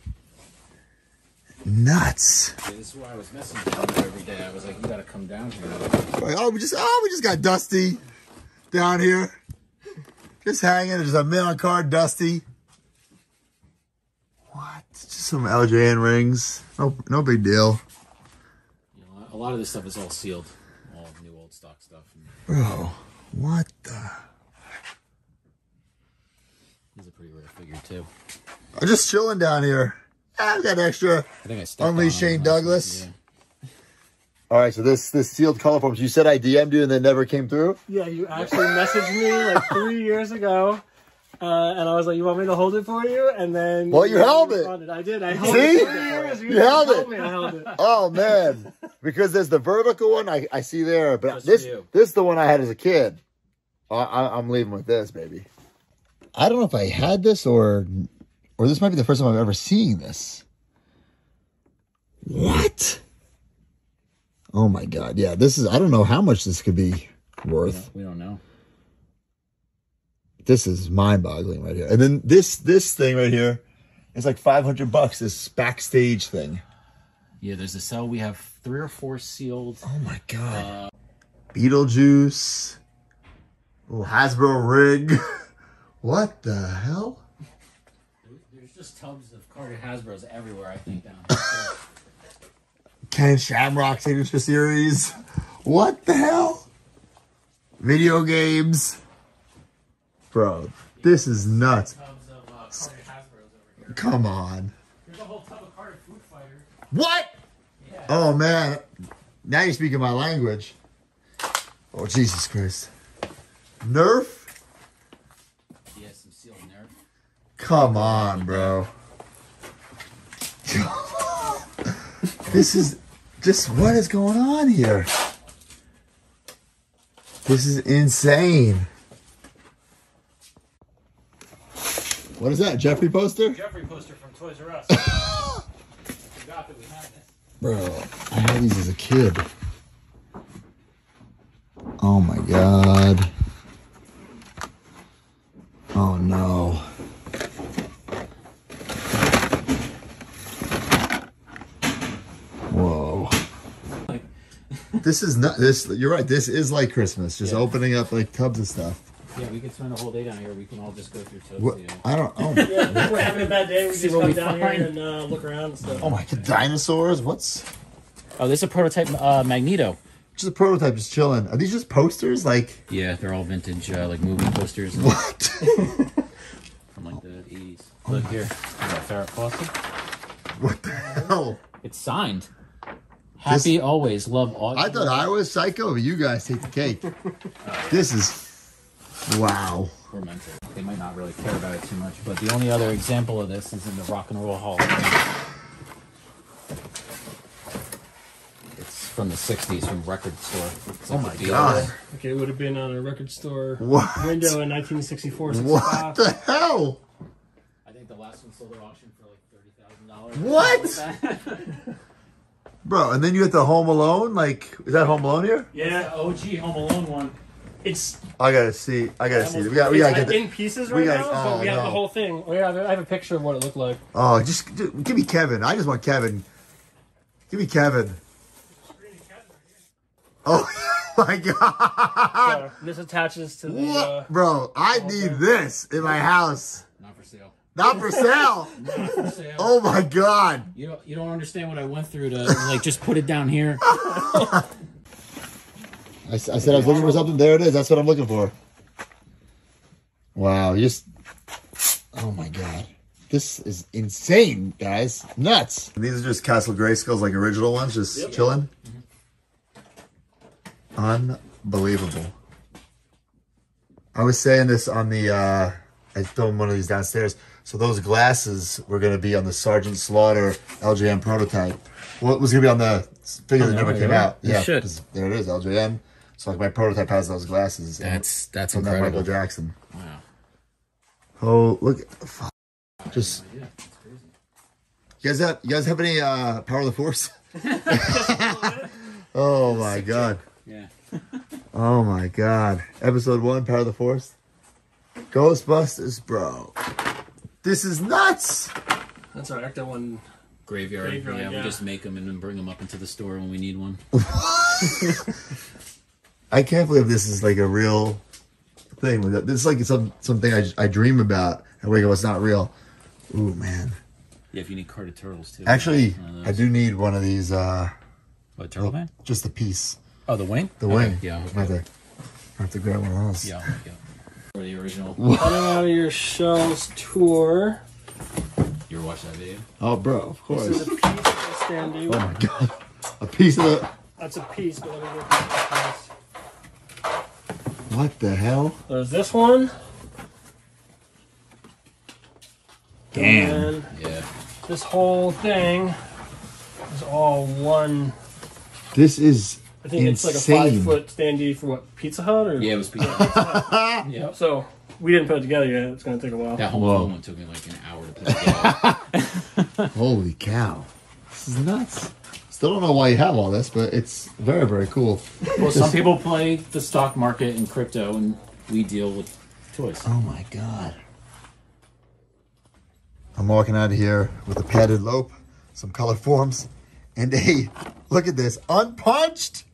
nuts. Yeah, this is why I was messaging you every day. I was like, you gotta come down here. Like, oh, we just oh, we just got Dusty down here, just hanging. There's a million card Dusty. What? Just some LJN rings. No, no big deal, You know, a lot of this stuff is all sealed, all new old stock stuff. bro. What the? He's a pretty rare figure too. I'm just chilling down here. I've got extra. I think I stepped Unleash Shane Douglas. week, All right, so this this sealed Colorforms. You said I DM'd you and then never came through. Yeah, you actually messaged me like three (laughs) years ago. Uh, and I was like, "You want me to hold it for you?" And then Well, you held it. I did. I held See? it. three years. You held told it. Me I held it. Oh man, because there's the vertical one I, I see there, but this this is the one I had as a kid. I, I, I'm leaving with this, baby. I don't know if I had this or or this might be the first time I've ever seen this. What? Oh my god! Yeah, this is. I don't know how much this could be worth. We don't know. This is mind-boggling right here. And then this this thing right here is like 500 bucks. This backstage thing. Yeah, there's a cell. We have three or four sealed. Oh my god. Uh, Beetlejuice. Little Hasbro rig. (laughs) what the hell? There's just tubs of Carter Hasbro's everywhere. I think down here. Ken Shamrock Signature Series. What the hell? Video games. Bro, this is nuts. Uh, Come on. There's a whole tub of Carter Food Fighter. What? Oh man. Now you're speaking my language. Oh Jesus Christ. Nerf? He has some sealed nerf. Come on, bro. (laughs) this is just what is going on here? This is insane. What is that? Geoffrey poster? Geoffrey poster from Toys R Us. (laughs) Forgot that we had this. Bro, I had these as a kid. Oh my god. Oh no. Whoa. This is not this you're right, this is like Christmas, just Yeah. opening up like tubs of stuff. Yeah, we could spend a whole day down here. We can all just go through totes. What you. I don't oh, (laughs) Yeah, if we're having a bad day. We See just what come we down find. here and uh, look around and stuff. oh my god, dinosaurs? What's Oh, this is a prototype uh, Magneto. just a prototype just chilling. Are these just posters? Like Yeah, they're all vintage, uh, like movie posters. and- (laughs) what? (laughs) From like the 80s. Look here. We Farrah Fawcett. what the hell? It's signed. Happy always, love all. I thought I was psycho, but you guys take the cake. This is wow. We're mental. They might not really care about it too much, but the only other example of this is in the Rock and Roll Hall. It's from the 60s from Record Store. It's Oh like my god. Okay, it would have been on a record store What? window in 1964, What the hell? I think the last one sold at auction for like $30,000. What? (laughs) Bro, and then you get the Home Alone. Like, is that Home Alone here? Yeah, OG Home Alone one. it's I gotta see. I gotta see. We got. We it's gotta get. in The, pieces we right gotta- now, but oh, we have no. the whole thing. Oh, yeah, I have a picture of what it looked like. oh, just, just give me Kevin. I just want Kevin. Give me Kevin. Oh (laughs) my god, So this attaches to the. Uh, bro? I need this in my house. Not for sale. Not for sale. Not for sale. Oh my god. You don't, you don't understand what I went through to like just put it down here. (laughs) I said I was looking for something. There it is. That's what I'm looking for. Wow, you just. Oh my god. This is insane, guys. Nuts. These are just Castle Grayskulls, like original ones, just chilling. Unbelievable. I was saying this on the, uh, I filmed one of these downstairs. So those glasses were going to be on the Sergeant Slaughter LJN prototype. What was going to be on the figure that Oh, never no, came yeah. out? It Yeah, there it is, LJN. So like my prototype has those glasses. That's- that's from that incredible. Michael Jackson. Wow. Oh, look. Fuck. Just. You guys have you guys have any uh power of the force? (laughs) (laughs) oh my god. Yeah. (laughs) Oh my god. Episode one, Power of the Force. Ghostbusters, bro. This is nuts. that's our Ecto one Graveyard. Graveyard, yeah, we just make them and then bring them up into the store when we need one. (laughs) I can't believe this is like a real thing. This is like some something I, I dream about. And wake up, it's not real. Ooh, man. Yeah, if you need carded turtles too. Actually, I do need one of these. uh What, Turtle Man? Just the piece. Oh, the wing? The Okay, wing. yeah, I okay. have to, I have to grab one of those. Yeah, yeah. Or the original. Coming out of your shells tour. You ever watch that video? Oh, bro, of course. This is a piece of the standee. Oh my god. A piece of the. That's a piece, but let me look at piece. What the hell? There's this one. Damn. And Yeah. this whole thing is all one. This is I think insane. it's like a five foot standee for what Pizza Hut or Yeah, it was Pizza Hut. (laughs) Yeah. So we didn't put it together yet. It's gonna take a while. That whole film one took me like an hour to put together. (laughs) Holy cow. This is nuts. Still don't know why you have all this, but it's very, very cool. well, some people play the stock market and crypto, and we deal with toys. Oh my god. I'm walking out of here with a padded lope, some Colorforms, and a look at this unpunched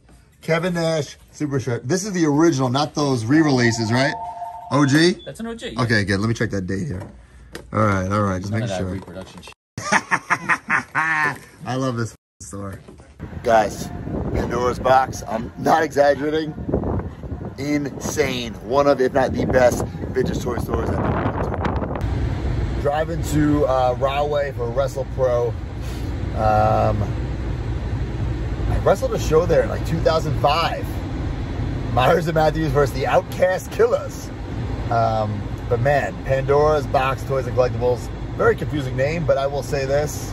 Kevin Nash Super Shirt. This is the original, not those re-releases, right? OG. That's an OG. yeah. Okay, good. Let me check that date here. All right, all right, just None making sure. reproduction. (laughs) I love this store. Guys, Pandora's Box, I'm not exaggerating. Insane. One of, if not the best, vintage toy stores I've ever been to. Driving to uh, Rahway for Wrestle Pro. Um, I wrestled a show there in like 2005. Myers and Matthews versus the Outcast Killers. Um, but man, Pandora's Box Toys and Collectibles. Very confusing name, but I will say this.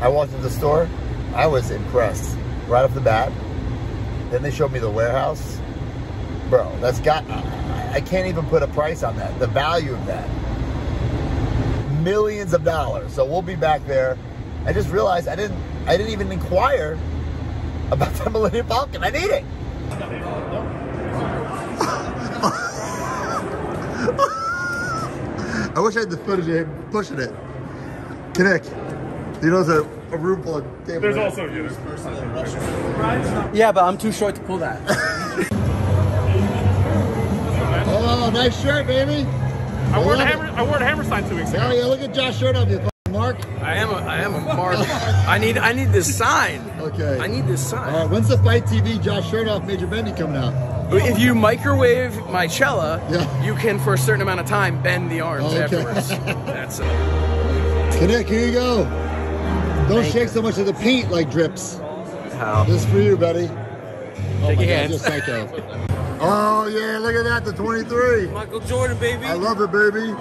I walked into the store. I was impressed right off the bat. Then they showed me the warehouse. Bro, that's got, I I can't even put a price on that. The value of that. Millions of dollars. So we'll be back there. I just realized I didn't, I didn't even inquire about the (laughs) Millennium Falcon. I need it. I wish I had the footage of him pushing it. Connect. You know, there's a, a room full of table. There's manners. also this person. Yeah, but I'm too short to pull that. Oh, nice shirt, baby. I wore, love the it. hammer, I wore the Hammerstein two weeks ago. Hell yeah, look at Josh shirt on you, f- Mark. I am a, I am a mark. I need I need this sign. Okay. I need this sign. All right. when's the FITE TV Josh Shernoff Major Bendy coming out? If you microwave my cella, Yeah. you can for a certain amount of time bend the arms Okay. afterwards. That's it. Connect, here you go. Don't shake so much of the paint like drips. How? This is for you, buddy. Oh Take my your God, hand. you're psycho. Oh yeah, look at that, the 23. Michael Jordan, baby. I love it, baby.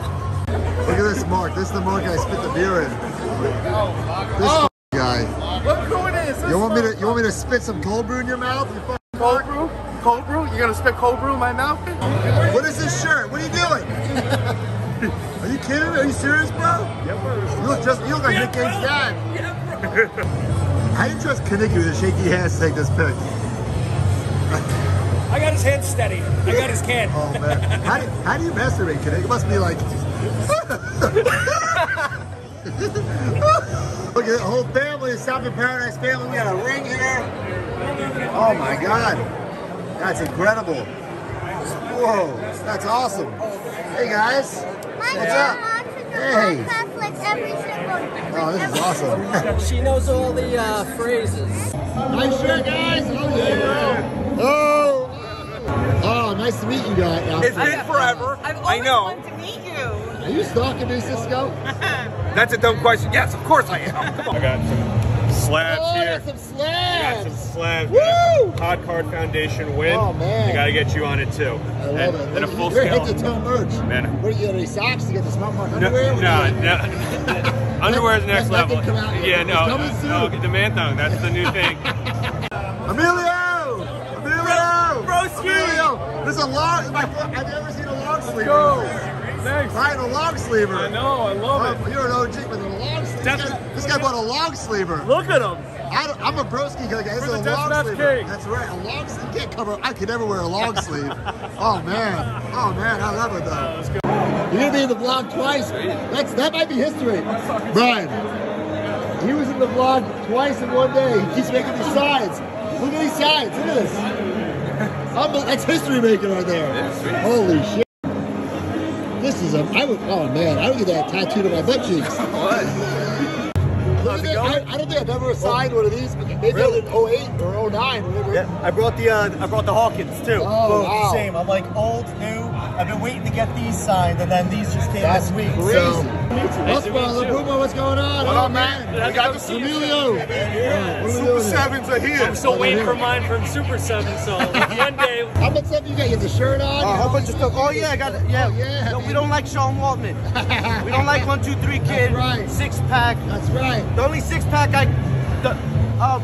Look at this mark. This is the mark I spit the beer in. This Oh. guy. Look who it is? You want me to? You want me to spit some cold brew in your mouth? You cold brew? Cold brew? You gonna spit cold brew in my mouth? What is this shirt? What are you doing? (laughs) Are you kidding? Are you serious, bro? You look just you look like Nick Gage's dad. (laughs) I didn't trust Kaneki with a shaky hands to take this pic. I got his head steady. I got his can. Oh man, how do, how do you masturbate, Kaneki? It must be like. Look at the whole family, the South Paradise family. We got a ring here. Oh my God, that's incredible. Whoa, that's awesome. Hey guys, what's up? Hey. Oh, this is awesome. (laughs) she knows all the uh, phrases. Nice shirt, guys. Oh, yeah. Oh. Oh, nice to meet you guys. It's been forever. I know. Are you stalking me, Cisco? (laughs) That's a dumb question. Yes, of course I am. Come on. I got some slabs Oh, here. that's some I slabs. got some slabs. Woo! Hot Card Foundation win. Oh, man. I gotta get you on it too. I love and, it. and a full You're scale. head to toe merch. Man. What do you got? Any socks? You got the smart mark underwear? What do no, you got? no. (laughs) Underwear's next Let- let level. come out. Yeah, It's no, coming no, the man thong. That's the new thing. (laughs) Emilio! Emilio! Broski! Emilio! There's a long. My, I've never seen a long sleeve. Go. Thanks. Buying a long sleever. I know. I love Oh, you're an OG with a long sleeve. This guy, this guy bought a long sleever. Look at him. I I'm a broski guy. This is a the long Deathmatch sleeve. That's right. A long sleeve. You can't cover. I could never wear a long sleeve. (laughs) Oh man. Oh man. I love it though. You're gonna be in the vlog twice. That's that might be history. Brian, He was in the vlog twice in one day. He keeps making these signs. Look at these signs. Look at this. (laughs) Unbel- That's history making right there. Holy shit. A. I would. Oh man, I would get that tattooed on my butt cheeks. (laughs) Look at. I, I don't think I've ever signed one of these. Maybe I did 08 or 09. Whatever. Yeah, I brought the uh, I brought the Hawkins too. Oh, Both wow. same. I'm like old, new. I've been waiting to get these signed, and then these just came That's this week. crazy. So What's going on, Puma? What's going on? What oh, up, man? man? I got the see you. Emilio. Yeah. What are we Super doing here? Sevens are here. I'm still waiting for mine from Super 7, so (laughs) one day. How much stuff you got? You have the shirt on? Uh, how much stuff? Oh yeah, I got it. Yeah, Oh, yeah, No, we don't like Sean Waltman. we don't like (laughs) one, two, three, kid. right. Six pack. That's right. The only six pack I, the, uh,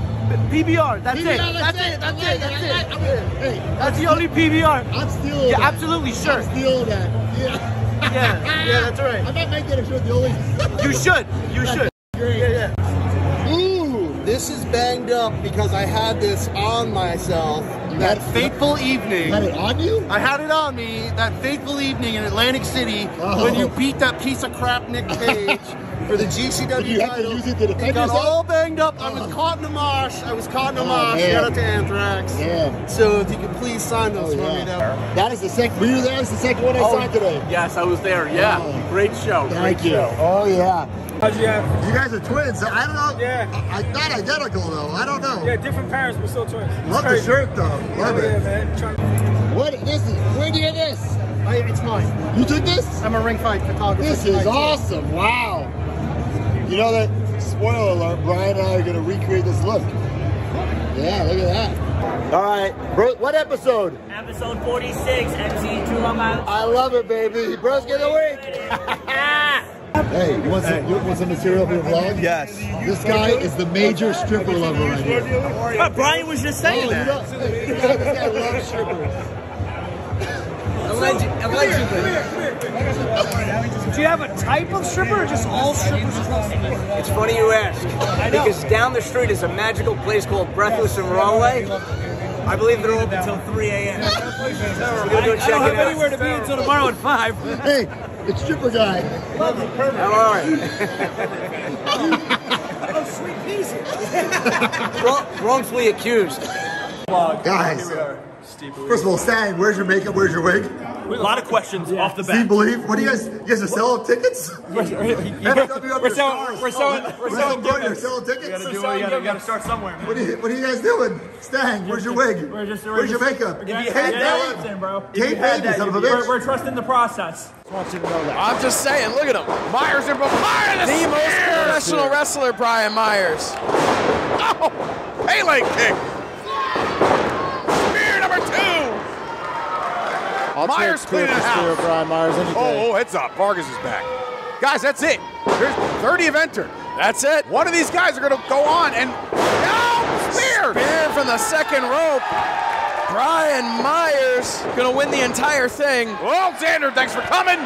PBR. That's PBR, it. that's That's it. it. That's it. like it. That's it. it. Hey, That's the only PBR. I'm still. Yeah, that. absolutely, sure. I'm stealing that. Yeah. Yeah, yeah, that's right. I might make that a shirt the only. You (laughs) should. You should. Great. Yeah, yeah. Ooh, this is banged up because I had this on myself that fateful evening. You had it on you? I had it on me that fateful evening in Atlantic City Oh. when you beat that piece of crap Nick (laughs) Gage for the GCW Did you have to use it to defend It got yourself? all banged up. I was oh. caught in the mosh. I was caught in the Oh, mosh. man. Shout out to Anthrax. Yeah. So if you could please sign those Oh, for me, yeah. that That is the second. Were you there? That's the second one I Oh, saw today. Yes, I was there. Yeah, Oh. great show. Thank great you. Show. Oh yeah. How'd you have? You guys are twins. I don't know. Yeah. I, I not identical though. I don't know. Yeah, different parents, but still twins. It's Love the shirt though. Love Oh, yeah, it. man. Trying- What? This is. Where do you get this? I, it's mine. You took this? I'm a ring fight photographer. This is awesome. Wow. You know that, spoiler alert, Brian and I are going to recreate this look. Yeah, look at that. All right. Bro, what episode? Episode 46, MC True Long Island. I love it, baby. Bro's getting awake. (laughs) Hey, you want, some, you want some material for your vlog? Yes. This guy is the major stripper lover right here. But Brian was just saying Oh, you that. know, (laughs) this guy loves strippers. Do you have a type of stripper or just all strippers across the board? It's funny you ask. Because down the street is a magical place called Breathless and Rahway. I believe they're open until 3 a.m. We're I, gonna go I check don't it have out. anywhere to be until tomorrow at 5. (laughs) Hey, it's stripper guy. How are you? (laughs) oh, sweet pieces. (laughs) Wrong- wrongfully accused. Guys, first of all, Stan, where's your makeup? Where's your wig? A lot of questions off the Steve bat. Believe? What do you guys, you guys are selling tickets? (laughs) We're selling, we're (laughs) selling, we're selling Bro, you're gimmicks. selling tickets? We're selling gimmicks. start somewhere. What are, you, what are you guys doing? Stang, where's your wig? We're just, we're where's your makeup? We're Tape getting- getting our baby. works in, bro. Tape baby, son of a We're, bitch. we're trusting the process. I'm just saying, look at him. Myers and Myers The most professional wrestler, Brian Myers. Oh, Pele kick. Spear number two. I'll Myers take cleaning Cliff the house. Brian Myers any. Oh, oh, heads up. Vargas is back. Guys, that's it. There's 30 have entered. That's it. One of these guys are going to go on and. No! Spear! Spear from the second rope. Brian Myers gonna win the entire thing. Well, Xander, thanks for coming.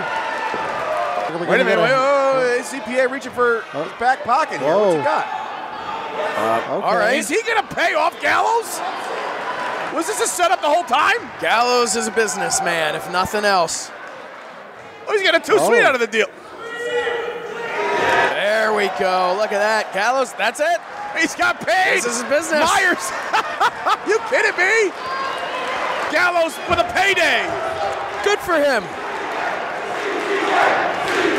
Wait a minute. Wait, oh, CPA reaching for his back pocket here. What's he Whoa. got? okay. All right. Is he going to pay off Gallows? Was this a setup the whole time? Gallows is a businessman, if nothing else. Oh, he's getting too Oh. sweet out of the deal. There we go. Look at that. Gallows, that's it. He's got paid. This is his business. Myers. (laughs) you kidding me? Gallows with a payday. Good for him.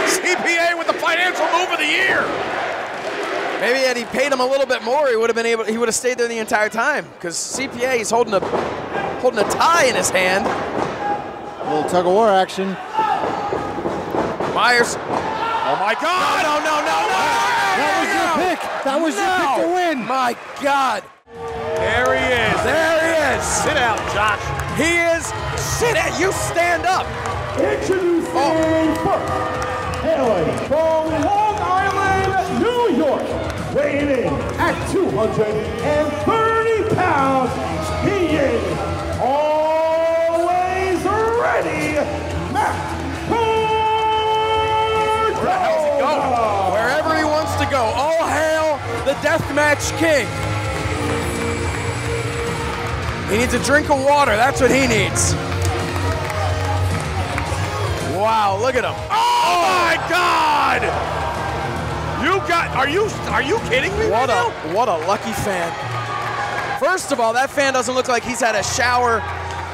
CPA with the financial move of the year. Maybe had he paid him a little bit more, he would have been able. He would have stayed there the entire time. Because CPA, he's holding a holding a tie in his hand. A little tug of war action. Myers. Oh my God! No, no, no, no, That was your pick. That was your pick to win. My God. There he is. There he is. Sit out, Josh. He is. Sit out. you. Stand up. Introducing oh. first, hailing from Long Island, New York, weighing in at 230 pounds, he is always ready, Matt Cardona. Wherever he wants to go. All hail the Deathmatch King. He needs a drink of water. That's what he needs. Wow, look at him. Oh my God! You got? Are you? Are you kidding me? What right a now? what a lucky fan. First of all, that fan doesn't look like he's had a shower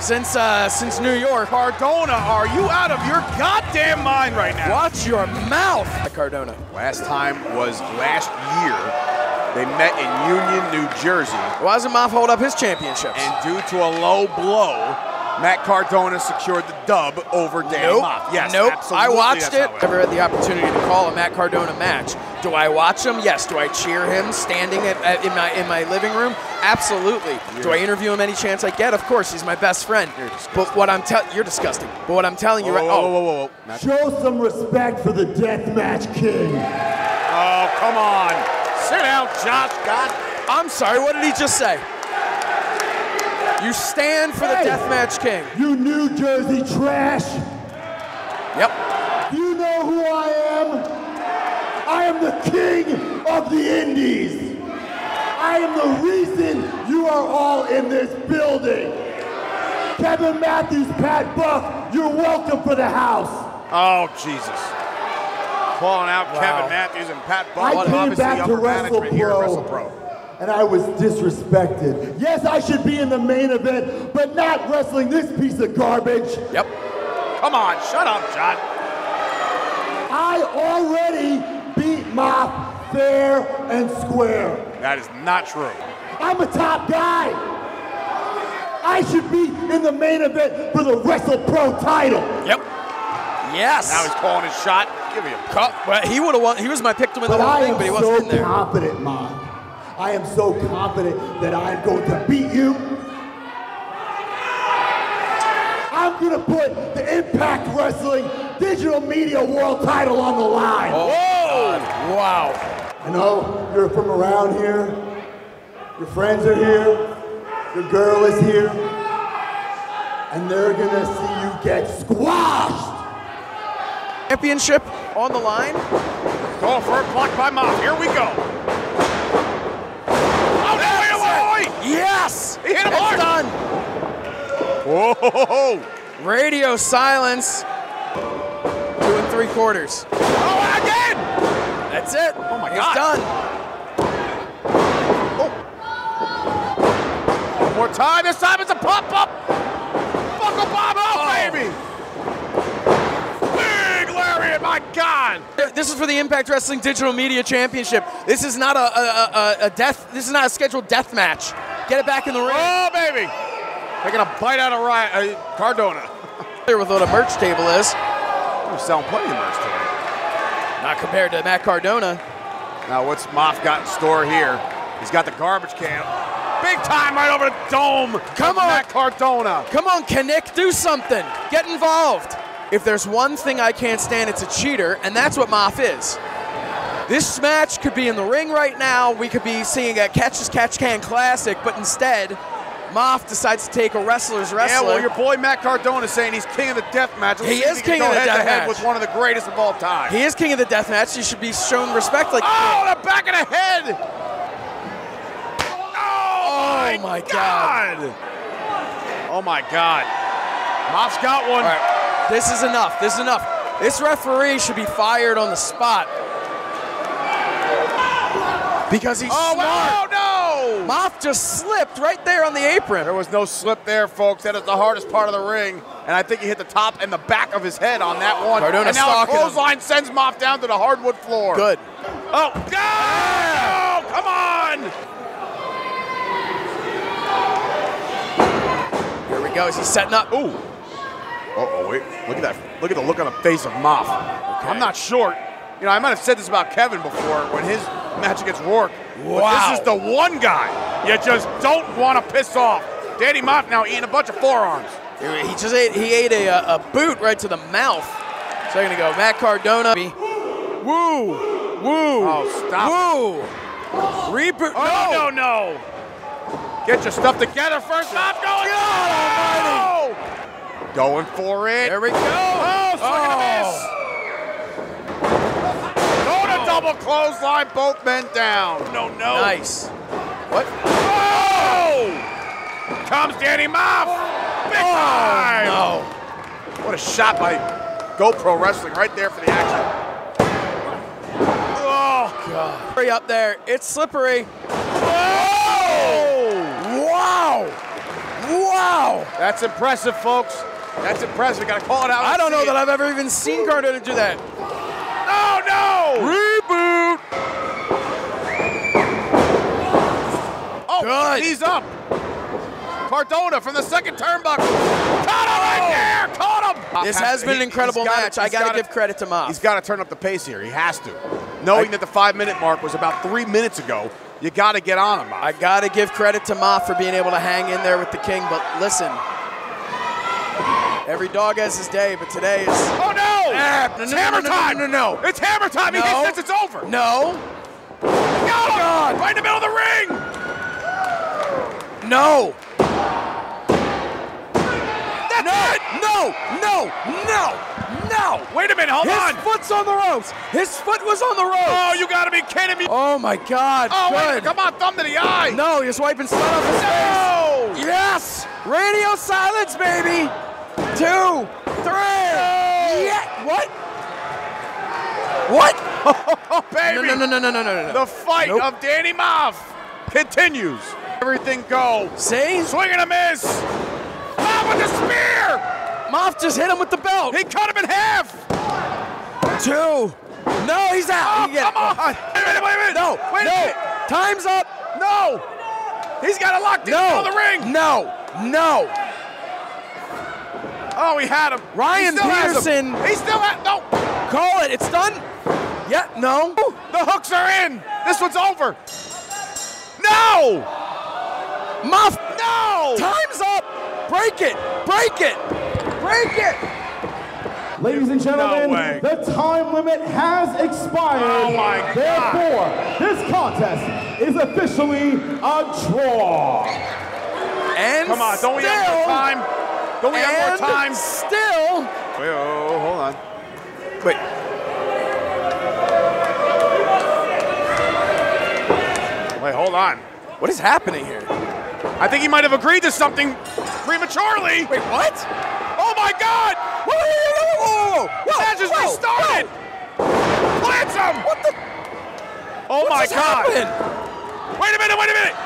since uh, since New York. Cardona, are you out of your goddamn mind right now? Watch your mouth, Cardona. Last time was last year. They met in Union, New Jersey. Why doesn't Maff hold up his championships? And due to a low blow, Matt Cardona secured the dub over Dan Nope. Maff. Yes, nope. absolutely. I watched that's it. how Never had the opportunity to call a Matt Cardona match. Do I watch him? Yes. Do I cheer him standing at, at- in my in my living room? Absolutely. Do I interview him any chance I get? Of course. He's my best friend. But what I'm telling you're disgusting. But what I'm telling you right oh, whoa, whoa, whoa. Oh. Show some respect for the Deathmatch King. Oh, come on. Sit down, Josh. God. I'm sorry. What did he just say? You stand for Hey. the Deathmatch King. You New Jersey trash. Yep. You know who I am? I am the king of the Indies. I am the reason you are all in this building. Kevin Matthews, Pat Buck, you're welcome for the house. Oh, Jesus. Calling out Wow. Kevin Matthews and Pat Buck. I came back to upper Wrestle here at Wrestle Pro. and I was disrespected. Yes, I should be in the main event, but not wrestling this piece of garbage. Yep. Come on, shut up, John. I already beat Maff fair and square. That is not true. I'm a top guy. I should be in the main event for the Wrestle Pro title. Yep. Yes. Now he's calling his shot. Give me a cup. Well, he would have won. He was my pick to win the But whole thing, but he wasn't so in there. confident, Mom. I am so confident that I'm going to beat you. I'm going to put the Impact Wrestling Digital Media World title on the line. Oh. Whoa! Wow. I know you're from around here. Your friends are here. Your girl is here. And they're going to see you get squashed. Championship on the line. Call for a block by Maff. Here we go. Oh, no, wait, wait, wait. Yes! He hit him it's hard. done. Whoa! Radio silence. Two and three quarters. Oh! That's it. Oh, my it's God. done. One more time. This time it's a pop up. Buckle bomb out, baby. Big Lariat, my God. This is for the Impact Wrestling Digital Media Championship. This is not a, a, a, a death. This is not a scheduled death match. Get it back in the ring. Oh, baby. Taking a bite out of Ryan, uh, Cardona. (laughs) Here with what a merch table is. We're selling plenty of merch today. Not compared to Matt Cardona. Now, what's Maff got in store here? He's got the garbage can. Big time right over the dome. Come on. Matt Cardona. Come on, Kinnick, do something. Get involved. If there's one thing I can't stand, it's a cheater, and that's what Maff is. This match could be in the ring right now. We could be seeing a Catch as Catch Can Classic, but instead, Maff decides to take a wrestler's wrestler. Yeah, well, your boy Matt Cardona is saying he's king of the death match. Let's He is can king of the head to death head match. with one of the greatest of all time. he is king of the death match. He should be shown respect like Oh, the back of the head. Oh, oh my God. Oh my God. Maff's got one. Right, this is enough. This is enough. This referee should be fired on the spot. Because he's Oh, smart. wow, no! Maff just slipped right there on the apron. There was no slip there, folks. That is the hardest part of the ring. And I think he hit the top and the back of his head on that one. Cardona and now a clothesline sends Maff down to the hardwood floor. Good. Oh, go! Come on! Here we go. Is he setting up? Ooh. Uh-oh, wait. Look at that. Look at the look on the face of Maff. I'm not short. You know, I might have said this about Kevin before when his match against Rourke. Wow. But this is the one guy you just don't want to piss off. Danny Maff now eating a bunch of forearms. He just ate. He ate a, a boot right to the mouth. So they're gonna go. Matt Cardona. Woo, woo. Oh, stop. Woo. Reboot. Oh, no, no, no. Get your stuff together first. Maff going. God almighty. Going for it. There we go. Oh, swing and a oh. miss. Going a double clothesline, both men down. No, no. Nice. What? Oh! Comes Danny Maff. Big oh, time. No. What a shot by GoPro Wrestling right there for the action. Oh, Oh, God. Hurry up there. It's slippery. Oh! Wow! Wow! That's impressive, folks. That's impressive. Got to call it out. I don't know see that. I've ever even seen Cardona do that. Oh no! Reboot. Good. he's up. Cardona from the second turnbuckle. Caught him right there. Caught him. This has been an incredible match. I got to give credit to Maff. He's got to turn up the pace here. He has to. Knowing that the five minute mark was about three minutes ago, you got to get on him. I got to give credit to Maff for being able to hang in there with the King. But listen, every dog has his day, but today is. Oh no! Ah, no, it's no, hammer no, time! No, no, no. It's hammer time! He thinks it's over! No. Got him! God. Right in the middle of the ring! No. That's No. it! No. No. No. No. Wait a minute, hold His on! His foot's on the ropes. His foot was on the ropes. Oh, you gotta be kidding me! Oh my God. Oh, Good. wait, come on, thumb to the eye! No, he's wiping sweat off his No! face. Yes. Radio silence, baby. Two, three. Yeah. What? What? Oh, (laughs) baby! No, no, no, no, no, no, no, no. The fight Nope. of Danny Maff continues. Everything go. See? Swing and a miss. Maff with the spear. Maff just hit him with the belt. He cut him in half. Two. No, he's out. Oh, He come on. Wait a minute, wait a minute. No, wait a no. Time's up. No. He's got locked in No. the ring. No. No. Oh, he had him. Ryan he Peterson. him. He still had no. Call it. It's done. Yeah. No. The hooks are in. This one's over. No. Maff. No. Time's up. Break it. Break it. Break it. Ladies and gentlemen, No the time limit has expired. Oh my God. Therefore, this contest is officially a draw. And Come on, don't we have more time? Don't we have more time? Still. Wait, oh, hold on. Wait. Wait, hold on. What is happening here? I think he might have agreed to something prematurely. Wait, what? Oh my God! Whoa, whoa, whoa, whoa, whoa, whoa, Match has whoa, restarted! Plants him! What the? Oh What my God! happened? Wait a minute, wait a minute!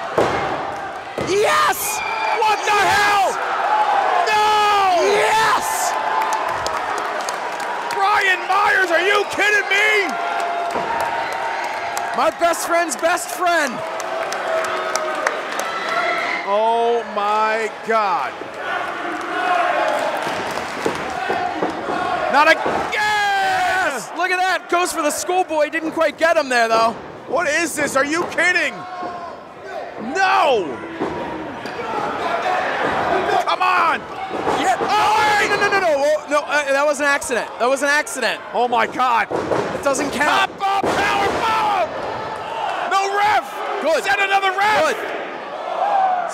Yes! What the hell? No! Yes! Brian Myers, are you kidding me? My best friend's best friend. Oh my God. Not again! Yes! Look at that. Goes for the schoolboy. Didn't quite get him there, though. What is this? Are you kidding? No! Come on! Yeah. Oh, No, no, no, no, no. No, uh, that was an accident. That was an accident. Oh my God! It doesn't count. Top up power bomb! No ref! Good. Send another ref! Good.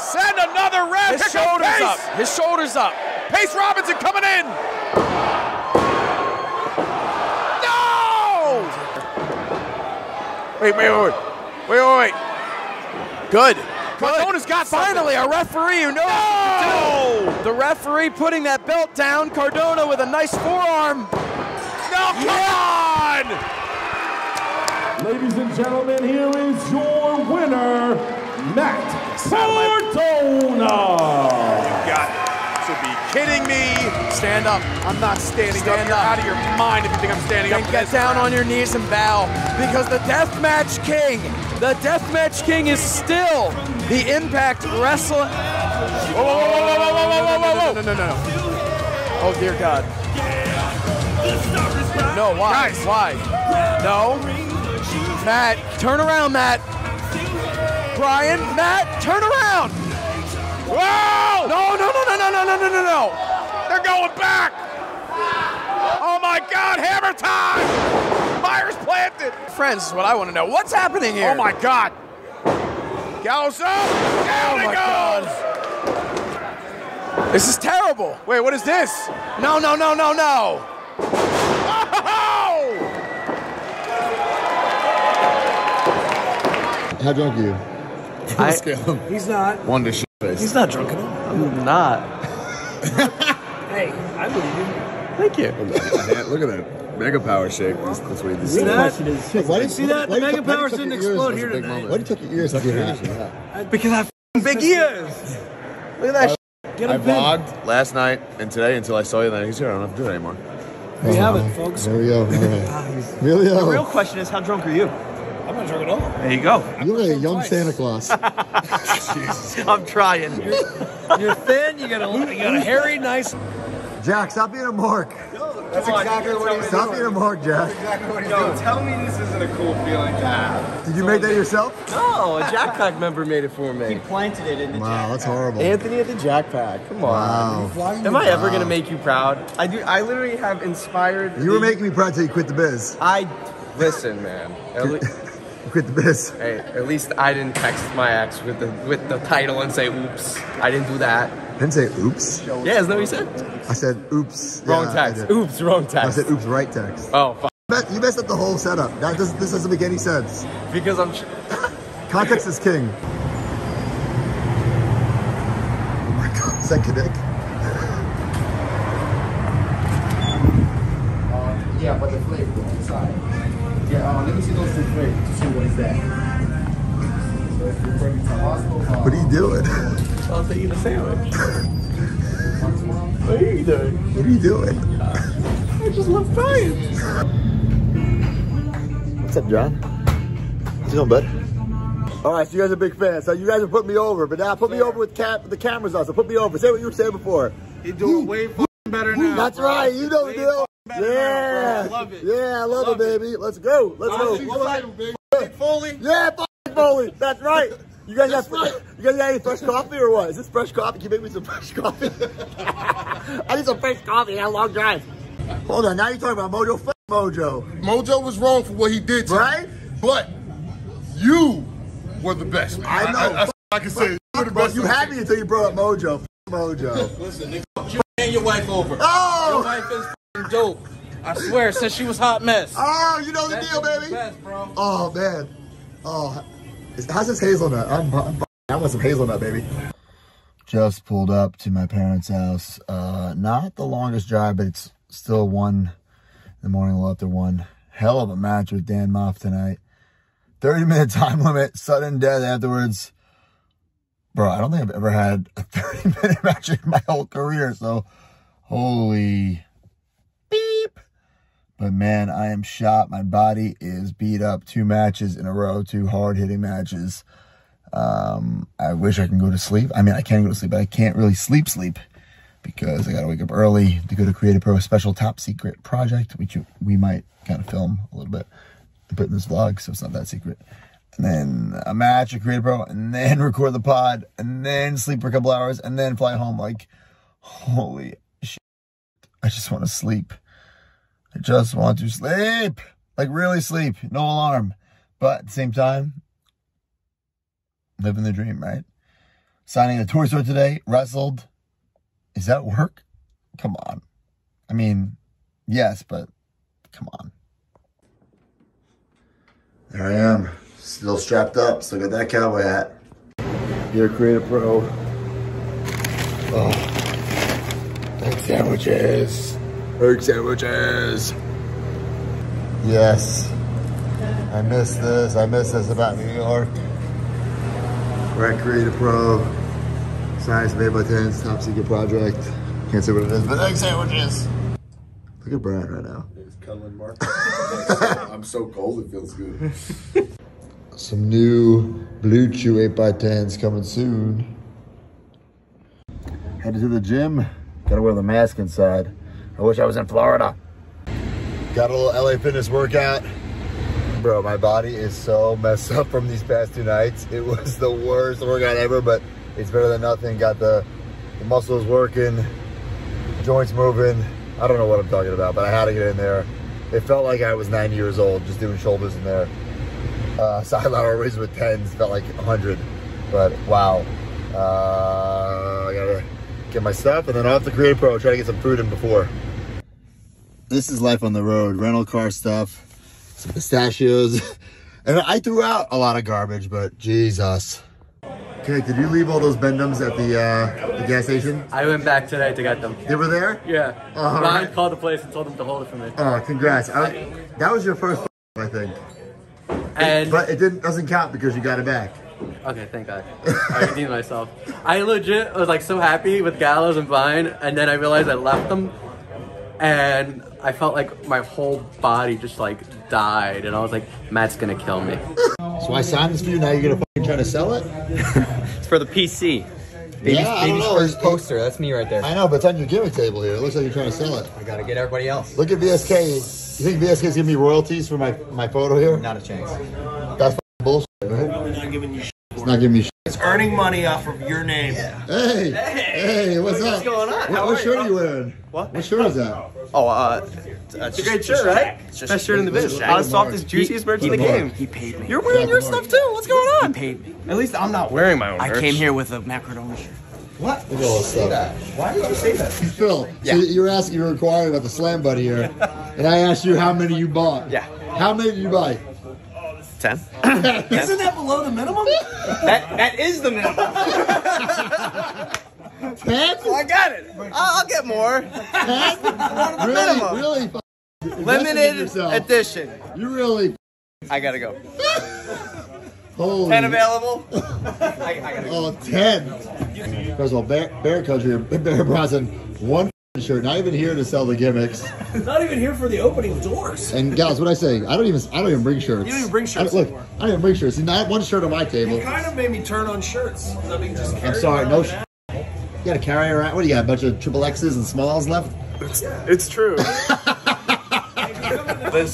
Send another ref! His Here shoulders up. His shoulders up. Pace Robinson coming in! No! Wait, wait, wait, wait, wait, wait, wait. Good. Cardona's got something. Finally, a referee who knows what to do. The referee putting that belt down. Cardona with a nice forearm. No, come on! Ladies and gentlemen, here is your winner, Matt Cardona. got to be kidding me. Stand up. I'm not standing Stand up. Stand You're up. out of your mind if you think I'm standing Then up. get down on your knees and bow because the Deathmatch King, the Deathmatch King is still the Impact Wrestler. Whoa, whoa, whoa, whoa, whoa, whoa, whoa, whoa, No, no, no, no. Oh dear God. No, why? Guys. Why? No. Matt, turn around, Matt. Brian, Matt, turn around. Whoa! No, no, no, no, no, no, no, no, no, no. They're going back! Oh my God, hammer time! Myers planted! Friends is what I want to know. What's happening here? Oh my God! Gallows up! Down Oh he my goes! This is terrible. Wait, what is this? No, no, no, no, no. Oh! How drunk are you? (laughs) I- He's not. One to shit face. He's not drunk enough. I'm not. (laughs) hey, I believe you. Thank you. Look at that. Mega power shake. That's, that's what he See that? Why did See that? The mega power shouldn't explode here Why tonight. do you tuck your ears into your hat? Because I have big ears. Look at that. Uh, Get I a pin. vlogged last night and today until I saw you. Then he's here. I don't have to do it anymore. We have it, uh-huh. folks. There we go. All right. (laughs) Ah, really? The real question is, how drunk are you? I'm not drunk at all. There you go. You look like a young Santa Claus. (laughs) I'm trying. You're thin. You got a you got a hairy, nice. Jack, stop being a mark. That's exactly what he's Stop being a mark, Jack. exactly what he's Yo, doing. tell me this isn't a cool feeling to have. Did you make that yourself? No, a Jack Pack member made it for me. He planted it in the Wow, that's horrible. Anthony at the Jack Pack. Come on. Wow. Am I ever Wow. gonna make you proud? I do. I literally have inspired. You were making me proud till you quit the biz. I listen, man. (laughs) At, le- You quit the biz. hey, at least I didn't text my ex with the with the title and say "oops." I didn't do that. Didn't say oops. Yeah, isn't that what you said? I said oops. Wrong Yeah, text. Oops, wrong text. I said oops, right text. Oh, fuck. You messed up the whole setup. That doesn't, this doesn't make any sense. Because I'm. (laughs) Context is king. Oh my god, is that Kadik? Uh, yeah, but the flavor inside. Yeah, uh, let me see those two flavors to see what is that. So if you bring it to hospital, uh, What are you doing? I was eating a sandwich. What are you doing? What are you doing? I just love crying. What's up, John? What's going, bud? All right, so you guys are big fans. So you guys are putting me over, but now put me over with cap the cameras on. So put me over. Say what you were saying before. You're doing way better now. That's right. You know the deal. Yeah. Love it. Yeah, I love, it, baby. Let's go. Let's go. Foley. Yeah, Foley. That's right. You guys got you guys got any fresh coffee or what? Is this fresh coffee? Can you make me some fresh coffee? (laughs) I need some fresh coffee. I got a long drive. Hold on. Now you're talking about Mojo. F- Mojo. Mojo was wrong for what he did, to Right? me, But you were the best, man. I know. I, I, I can say the Bro, best. you had me until you brought up Mojo. F- Mojo. Listen, nigga, you and your wife over. Oh! Your wife is dope. I swear, since she was hot mess. Oh, you know the That deal, baby. the best, bro. Oh man. Oh, how's this hazelnut? I'm, I'm, I want some hazelnut, baby. Just pulled up to my parents' house. Uh, not the longest drive, but it's still one in the morning. We'll have one hell of a match with Dan Maff tonight. 30 minute time limit, sudden death afterwards. Bro, I don't think I've ever had a (laughs) 30 minute match in my whole career. So, holy beep. But man, I am shot. My body is beat up. Two matches in a row, two hard hitting matches. Um, I wish I can go to sleep. I mean, I can go to sleep, but I can't really sleep sleep because I got to wake up early to go to Create A Pro special top secret project, which we might kind of film a little bit and put in this vlog, so it's not that secret. And then a match at Create A Pro, and then (laughs) record the pod, and then sleep for a couple hours, and then fly home. Like, holy shit. I just want to sleep. I just want to sleep. Like, really sleep. No alarm. But at the same time, living the dream, right? Signing a toy store today, wrestled. Is that work? Come on. I mean, yes, but come on. There I am, still strapped up, still got that cowboy hat. Here, Create A Pro. Oh, egg sandwiches. Egg sandwiches. Yes. I miss this. I miss this about New York. We're at Create A Pro. Science made by 10's top secret project. Can't say what it is, but egg sandwiches. Look at Brian right now. It's Cullen Mark. I'm so cold, it feels good. (laughs) Some new Blue Chew 8x10s coming soon. Headed to the gym. Gotta wear the mask inside. I wish I was in Florida. Got a little LA Fitness workout. Bro, my body is so messed up from these past two nights. It was the worst workout ever, but it's better than nothing. Got the, the muscles working, joints moving. I don't know what I'm talking about, but I had to get in there. It felt like I was 90 years old just doing shoulders in there. Uh, (laughs) side lateral raises with 10s felt like 100, but wow. Uh, I gotta get my stuff and then off the Create A Pro, try to get some food in before. This is life on the road, rental car stuff, some pistachios. (laughs) And I threw out a lot of garbage, but Jesus. Okay, did you leave all those Bend-Ems at the uh, the gas station? I went back today to get them. They were there? Yeah. All Ryan right. called the place and told them to hold it for me. Oh, congrats. I, that was your first, I think. And but it didn't doesn't count because you got it back. Okay, thank God. I redeemed myself. I legit was like so happy with Gallows and Vine, and then I realized I left them, and I felt like my whole body just like died, and I was like, Matt's gonna kill me. So I signed this for you. Now you're gonna fucking try to sell it? (laughs) It's for the PC. Baby's, Yeah, I don't baby's know. first It's- poster. That's me right there. I know, but it's on your gimmick table here. It looks like you're trying to sell it. I gotta get everybody else. Look at VSK. You think VSK is giving me royalties for my my photo here? Not a chance. That's fucking bullshit, right? not giving you It's not giving me. Shit. It's earning money off of your name. Hey, hey, what's up? What's going on? What, How what are shirt you? are you wearing? What? What shirt is that? Oh, uh, it's a great shirt, right? Best shirt in the biz. Hottest, softest, juiciest merch in the game. He paid me. You're wearing your stuff too. What's going on? He paid me. At least I'm not wearing my own. I came here with a Macrodome shirt. What? Look at all this stuff. Why did you say that? Phil, so you were asking, you were inquiring about the Slam Buddy here, (laughs) and I asked you how many you bought. Yeah. How many did you buy? Ten. (clears throat) Isn't that below the minimum? (laughs) That that is the minimum. (laughs) Ten? Oh, I got it. I'll, I'll get more. Ten? (laughs) Really, minimum. really? f- Limited edition. You really? I gotta go. Holy. Ten available. I, I gotta go. Oh, 10. First of all, Bear, Bear Country, Bear Bronson, one f- shirt, not even here to sell the gimmicks. (laughs) Not even here for the opening doors. And guys, what I say, I don't even, I don't even bring shirts. You don't even bring shirts I, look, anymore. I don't even bring shirts. See, not one shirt on my table. You kind of made me turn on shirts. So we just I'm sorry, no. Sh- you got to carry around. What do you got? A bunch of triple X's and smalls left? It's true. (laughs) this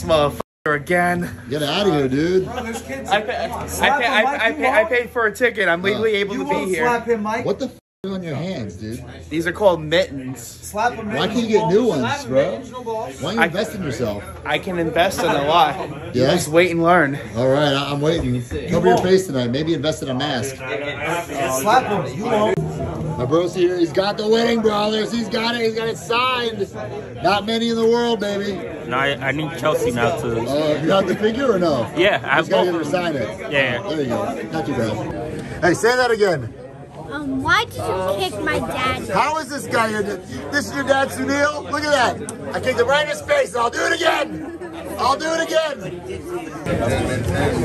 motherfucker again. Get out of here, dude. I, pay, I, pay, I, I, pay, I paid for a ticket. I'm legally uh, able to be here. him, Mike. What the f- are on your hands, dude? These are called mittens. Slap him. Why can't you get new ones, bro? Why don't you I- invest in yourself? I can invest in a lot. Yeah? Just wait and learn. All right, I- I'm waiting. Cover your face tonight. Maybe invest in a mask. Slap him. You won't. My bro's here. He's got the wedding brothers. He's got it. He's got it signed. Not many in the world, baby. No, I, I need Chelsea now to. Oh, you got the figure or no? Yeah, I have Just gotta both get of her to them. sign it. Yeah. There you go. Not too bad. Hey, say that again. Um, why did you kick my dad? How is this guy your This is your dad, Sunil? Look at that. I kicked him right in his face. I'll do it again. I'll do it again.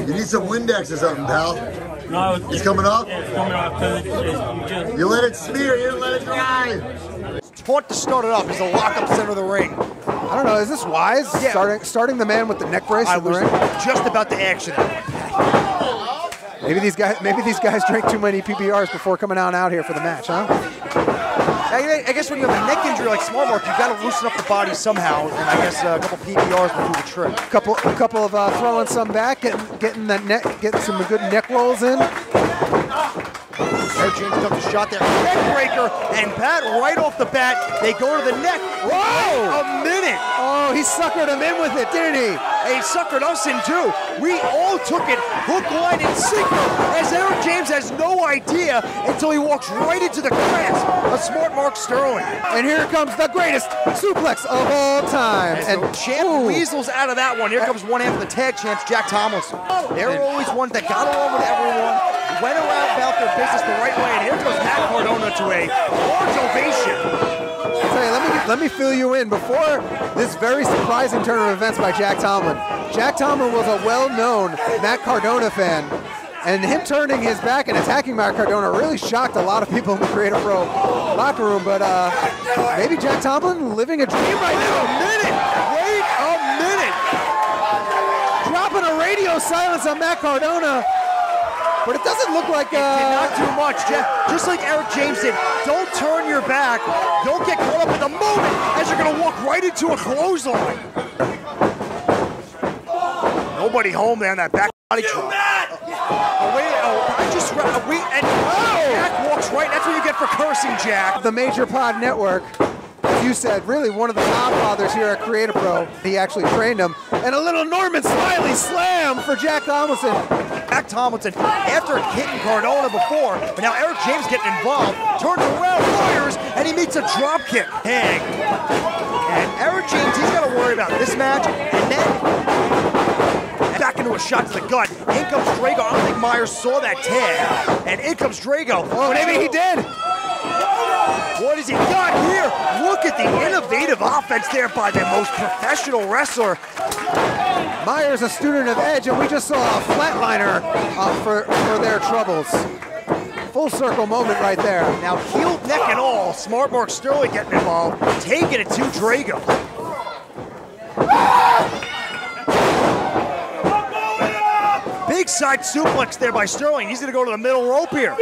You need some Windex or something, pal. No, It's coming up? Yeah, it's coming up it's, it's you just. You let it smear. You didn't let it dry. Taunt to start it off. He's a lock up center of the ring. I don't know. Is this wise? Starting starting the man with the neck brace I in the was ring. just about to action. Maybe these guys maybe these guys drank too many PBRs before coming out out here for the match, huh? I, I guess when you have a neck injury like Smart Mark, you got to loosen up the body somehow, and I guess uh, a couple PBRs will do the trick. Couple a couple of uh, throwing some back, getting getting that neck, getting some good neck rolls in. Eric James took the shot there. Neck breaker, and Pat right off the bat, they go to the neck. Whoa! A minute. Oh, he suckered him in with it, didn't he? He suckered us in too. We all took it hook, line, and sinker as Eric James has no idea until he walks right into the grasp of smart Mark Sterling. And here comes the greatest suplex of all time. And And champ ooh. weasels out of that one. Here comes one half of the tag champs, Jack Tomlinson. They were always ones that got along with everyone, went around about their business the right way, and here goes Matt Cardona to a large ovation. Tell you, let me let me fill you in. Before this very surprising turn of events by Jack Tomlin, Jack Tomlin was a well-known Matt Cardona fan, and him turning his back and attacking Matt Cardona really shocked a lot of people in the Create A Pro locker room. But uh, maybe Jack Tomlin living a dream right now. A minute! Wait a minute! Dropping a radio silence on Matt Cardona. But it doesn't look like uh, Did not do much, Jeff. Just like Eric James did. Don't turn your back. Don't get caught up in the moment as you're going to walk right into a clothesline. Nobody home there on that back body drop. Oh, wait, oh, I just, re- we, and Jack walks right. That's what you get for cursing, Jack. the Major Pod Network. You said, really one of the godfathers here at Create A Pro. He actually trained him. And a little Norman Smiley slam for Jack Tomlinson. Jack Tomlinson, after hitting Cardona before, but now Eric James getting involved, turns around, fires, and he meets a drop kick. Hang. And Eric James, he's got to worry about this match, and then back into a shot to the gut. In comes Drago. I don't think Myers saw that tag. And in comes Drago. Oh, maybe he did. What has he got here? Look at the innovative offense there by the most professional wrestler. Myers, a student of Edge, and we just saw a flatliner uh, for, for their troubles. Full circle moment right there. Now, heel, neck, and all, Smart Mark Sterling getting involved, taking it to Drago. Big side suplex there by Sterling. He's going to go to the middle rope here.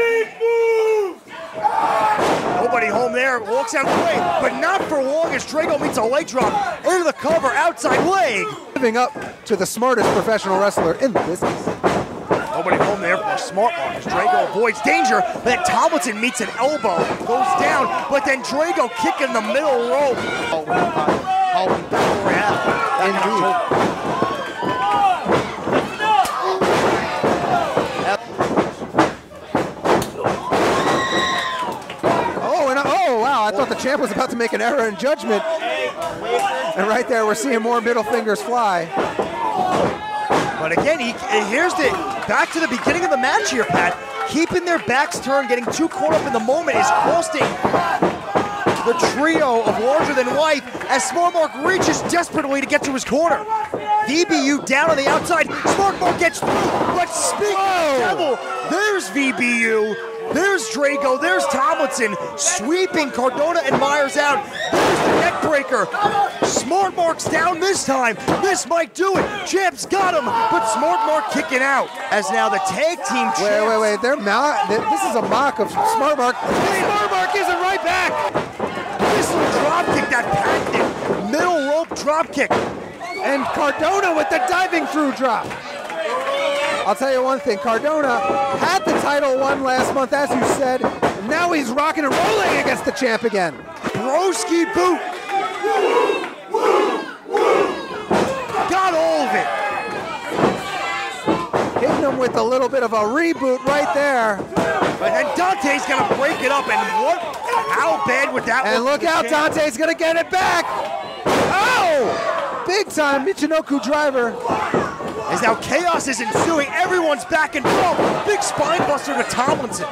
Nobody home there. Walks out of the way, but not for long as Drago meets a leg drop into the cover, outside leg. Living up to the smartest professional wrestler in the business. Nobody home there for a smart one as Drago avoids danger. Then Tomlinson meets an elbow, goes down, but then Drago kicking the middle rope. Oh, and oh, wow! I thought the champ was about to make an error in judgment. And right there, we're seeing more middle fingers fly. But again, he, here's the back to the beginning of the match here, Pat. Keeping their backs turned, getting too caught up in the moment is costing the trio of larger than life as Smart reaches desperately to get to his corner. VBU down on the outside. Smart Mark gets through, but speak of the devil, there's VBU. There's Drago, there's Tomlinson sweeping Cardona and Myers out. There's the neck breaker. Smart Mark's down this time. This might do it. Champ's got him, but Smart Mark kicking out. As now the tag team champs. Wait, wait, wait! They're mock. This is a mock of Smart Mark. Smart Mark isn't right back. Missile drop kick that packed it. Middle rope drop kick. And Cardona with the diving through drop. I'll tell you one thing, Cardona had the title won last month, as you said. and Now he's rocking and rolling against the champ again. Broski boot. Got all of it. Hitting him with a little bit of a reboot right there. But then Dante's gonna break it up, and what? How bad would that? And look out, Dante's gonna get it back. Oh! Big time Michinoku driver. As now chaos is ensuing, everyone's back and forth. Big spine buster to Tomlinson.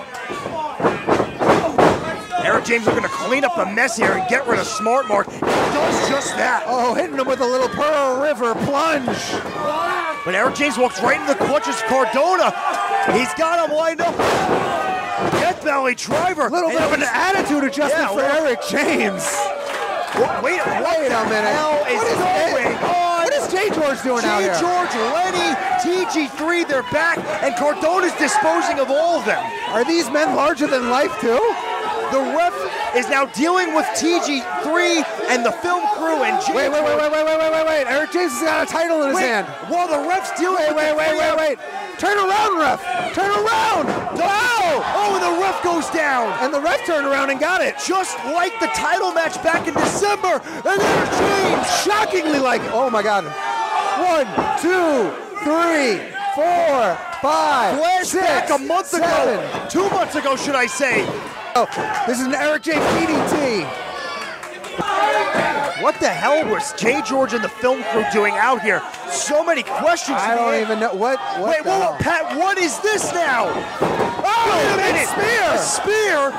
Eric James looking to clean up the mess here and get rid of Smart Mark. He does just that. Oh, hitting him with a little Pearl River plunge. But Eric James walks right into the clutches of Cardona. He's got him lined up. Death Valley driver. A little bit of an attitude adjustment Yeah, for well- Eric James. What, wait, Wait a minute. hell is, What is going Jay George doing out Jay here? George, Lenny, TG3, they're back, and Cardona's disposing of all of them. Are these men larger than life too? The ref is now dealing with TG3 and the film crew and Jay Wait, wait, wait, wait, wait, wait, wait, wait, wait. Eric James has got a title in his Wait, hand. While the ref's dealing Wait, wait, wait, three wait, wait. Turn around, ref. Turn around. Wow. Oh, and the ref goes down. And the ref turned around and got it. Just like the title match back in December. And there's James. Shockingly like, oh my God. One, two, three, four, five, Flashback six, a month seven. ago. Two months ago, should I say. Oh, this is an Eric James DDT. What the hell was Jay George and the film crew doing out here? So many questions. I don't even know what. what Wait, whoa, hell? Pat, what is this now? Oh, wait a minute. spear. A spear?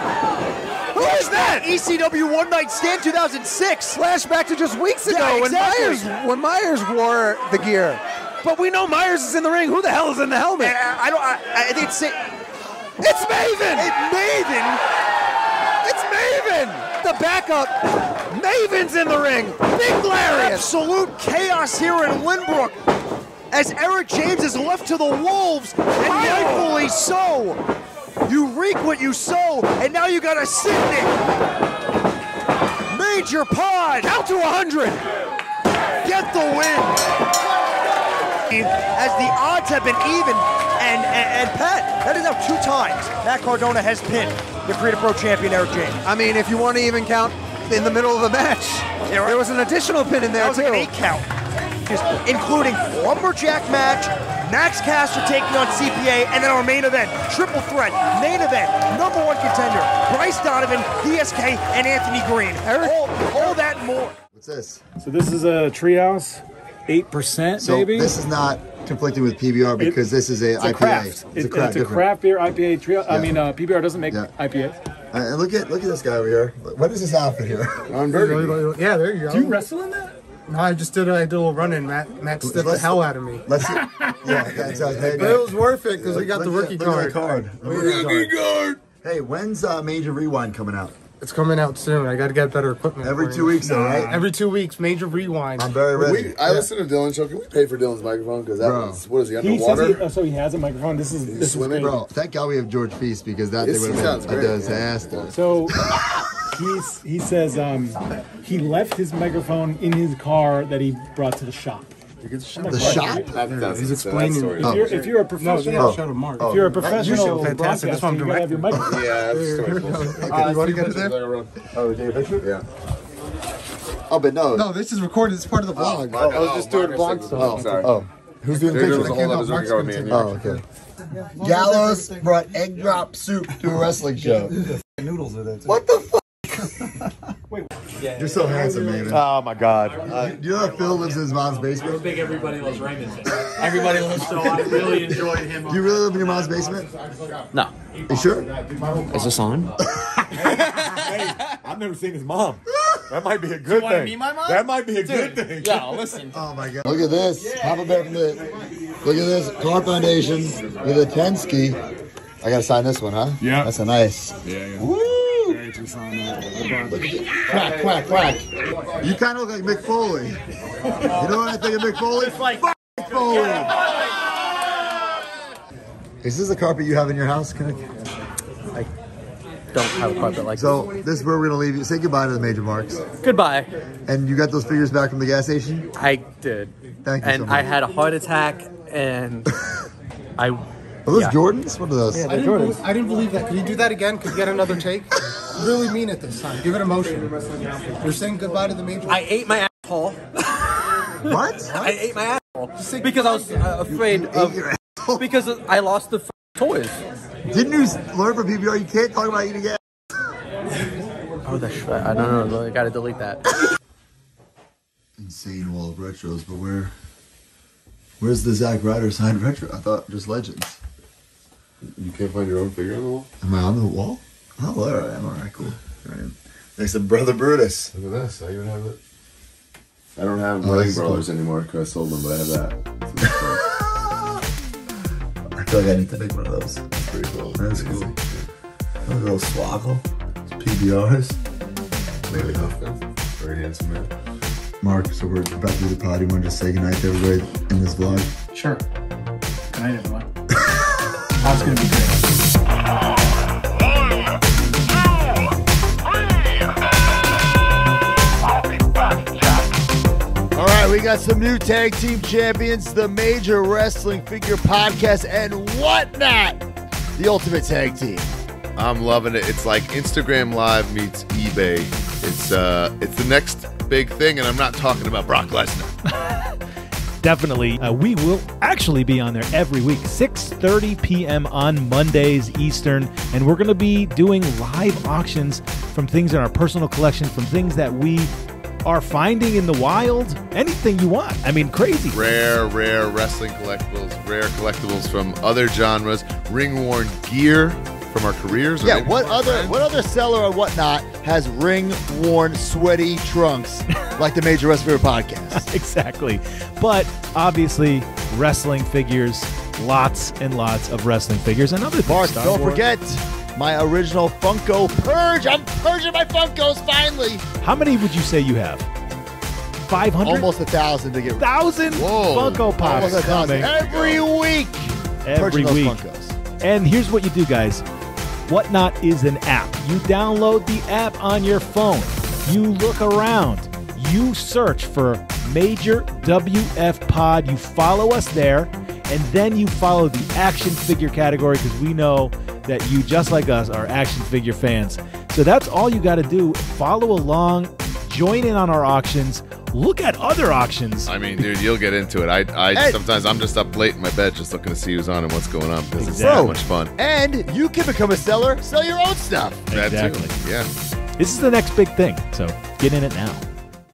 Who is that? ECW One Night Stand 2006. Flashback to just weeks ago Yeah, when. Myers when Myers wore the gear. But we know Myers is in the ring. Who the hell is in the helmet? And I, I don't. I, I think it's It's Maven. It's Maven. It's Maven. The backup. Maven's in the ring. Big Lariat. Absolute chaos here in Lynbrook. As Eric James is left to the wolves, and rightfully so. You reap what you sow, and now you got a Sydney. Major pod. Count to 100. Get the win. As the odds have been even, and, and, and Pat, that is now two times Matt Cardona has pinned the Create A Pro champion Eric James. I mean, if you want to even count in the middle of the match, Yeah, right. there was an additional pin in there That was too. like an eight count, just including lumberjack match, Max Caster taking on CPA, and then our main event, triple threat, main event, number one contender, Bryce Donovan, VSK, and Anthony Greene. all, all that and more. What's this? So this is a treehouse, eight percent, So baby. this is not conflicting with PBR because this is a It's a IPA. craft. It's, It's, a craft. it's a different. craft beer IPA trio. I mean, uh, PBR doesn't make Yeah. IPA. Uh, and look at look at this guy over here. What is this outfit here? (laughs) On Burgundy. Yeah, there you go. Do you wrestle in that? No, I just did a, I did a little run in. Matt, Matt stood the Let's- hell out of me. Let's see. (laughs) Yeah, that's uh, hey, But it was worth it because we got the rookie look card. that card. The rookie card. Hey, when's uh, Major Rewind coming out? It's coming out soon. I got to get better equipment. Every two weeks, though, right? Every two weeks, major rewind. I'm very ready. We, I listened to Dylan's show. Can we pay for Dylan's microphone? Because that Bro. was, what is he, He says underwater? he, oh, so he has a microphone. This is this is swimming? great. Bro, thank God we have George Feast because that This would have been a great, disaster. So he's he says um, he left his microphone in his car that he brought to the shop. The shop? He's explaining. If you're, if you're a professional, No, shut him, Mark. if you're a oh. That- professional Fantastic. That's what I'm you gotta have your microphone. yeah, that's (laughs) Okay, you want to get it there? Oh, take a picture? Yeah. Oh, but no. No, this is recorded. It's part of the vlog. I was oh, just doing blog Oh, oh. Who's doing the There picture? was a whole episode ago with me and you. Oh, okay. Gallows brought egg drop soup to a wrestling show. (laughs) Noodles with it. What the fuck? You're so handsome, man. Oh my god. Uh, do you know that Phil lives in his mom's basement? I think Everybody Loves Raymond. Everybody loves. So I really enjoyed him. Do you really live in your mom's basement? No. You sure? Is this on? (laughs) I've never seen his mom. That might be a good wanna thing. meet my mom? That might be a good thing. Yeah, listen. Oh my god. Look at this. Papa Bear from the. Look at this. Car Foundation with a 10 ski. I gotta sign this one, huh? Yeah. That's a nice. Yeah, yeah. Woo! Quack, quack, quack. You kind of look like Mick Foley. You know what I think of Mick Foley? It's like Mick Foley. Is this the carpet you have in your house? Can I... Don't have a carpet like So this is where we're gonna leave you. Say goodbye to the major marks. Goodbye. And you got those figures back from the gas station? I did. Thank you And so much. I had a heart attack, and (laughs) I. Are those yeah. Jordans? What are those? I didn't, believe, I didn't believe that. Can you do that again? Could you get another take? (laughs) really mean it this time. Give it emotion. You're saying goodbye to the major. I ate my asshole. (laughs) What? I ate my asshole because I was uh, afraid of because I lost the f- toys. Didn't you learn from PBR you can't talk about eating ass? Oh, that's right. I don't know. I gotta delete that. (laughs) Insane wall of retros, but where? Where's the Zack Ryder signed retro? I thought just legends. You can't find your own figure on the wall? Am I on the wall? Oh, there I am. All right, cool. All right. Next to Brother Brutus. Look at this. I even have it. I don't have Oh, Ring this is Brawlers cool. anymore because I sold them, but I have that. (laughs) I feel like I need to make one of those. That's pretty cool. That's cool. A little swaggle. PBRs. Maybe Huffman. Very handsome man. Mark, so we're about to do the pod. You want to just say goodnight to everybody in this vlog? Sure. Good night, everyone. (laughs) That's gonna be great. All right, we got some new tag team champions, the Major Wrestling Figure Podcast, and whatnot. The Ultimate Tag Team. I'm loving it. It's like Instagram Live meets eBay. It's uh, it's the next big thing, and I'm not talking about Brock Lesnar. (laughs) Definitely. Uh, we will actually be on there every week, 6.30 p.m. on Mondays Eastern. And we're going to be doing live auctions from things in our personal collection, from things that we are finding in the wild. Anything you want. I mean, crazy. Rare, rare wrestling collectibles, rare collectibles from other genres, ring worn gear from our careers. or Yeah, what other friends. what other seller or whatnot has ring worn sweaty trunks (laughs) like the Major Figure Podcast? (laughs) exactly. But obviously, wrestling figures, lots and lots of wrestling figures and other things. Don't Wars. forget my original Funko Purge. I'm purging my Funkos finally. How many would you say you have? 500? Almost a thousand to get thousand Funko Pops Almost a thousand. coming every week. every week. Funkos. And here's what you do, guys. Whatnot is an app. You download the app on your phone. You look around. You search for Major WF Pod. You follow us there, and then you follow the action figure category because we know that you, just like us, are action figure fans. So that's all you got to do. Follow along, join in on our auctions, look at other auctions. I mean, dude, you'll get into it. I, I Hey. sometimes I'm just up late in my bed, just looking to see who's on and what's going on because it's Bro, so much fun. And you can become a seller, sell your own stuff. That too. Exactly. Yeah. This is the next big thing, so get in it now.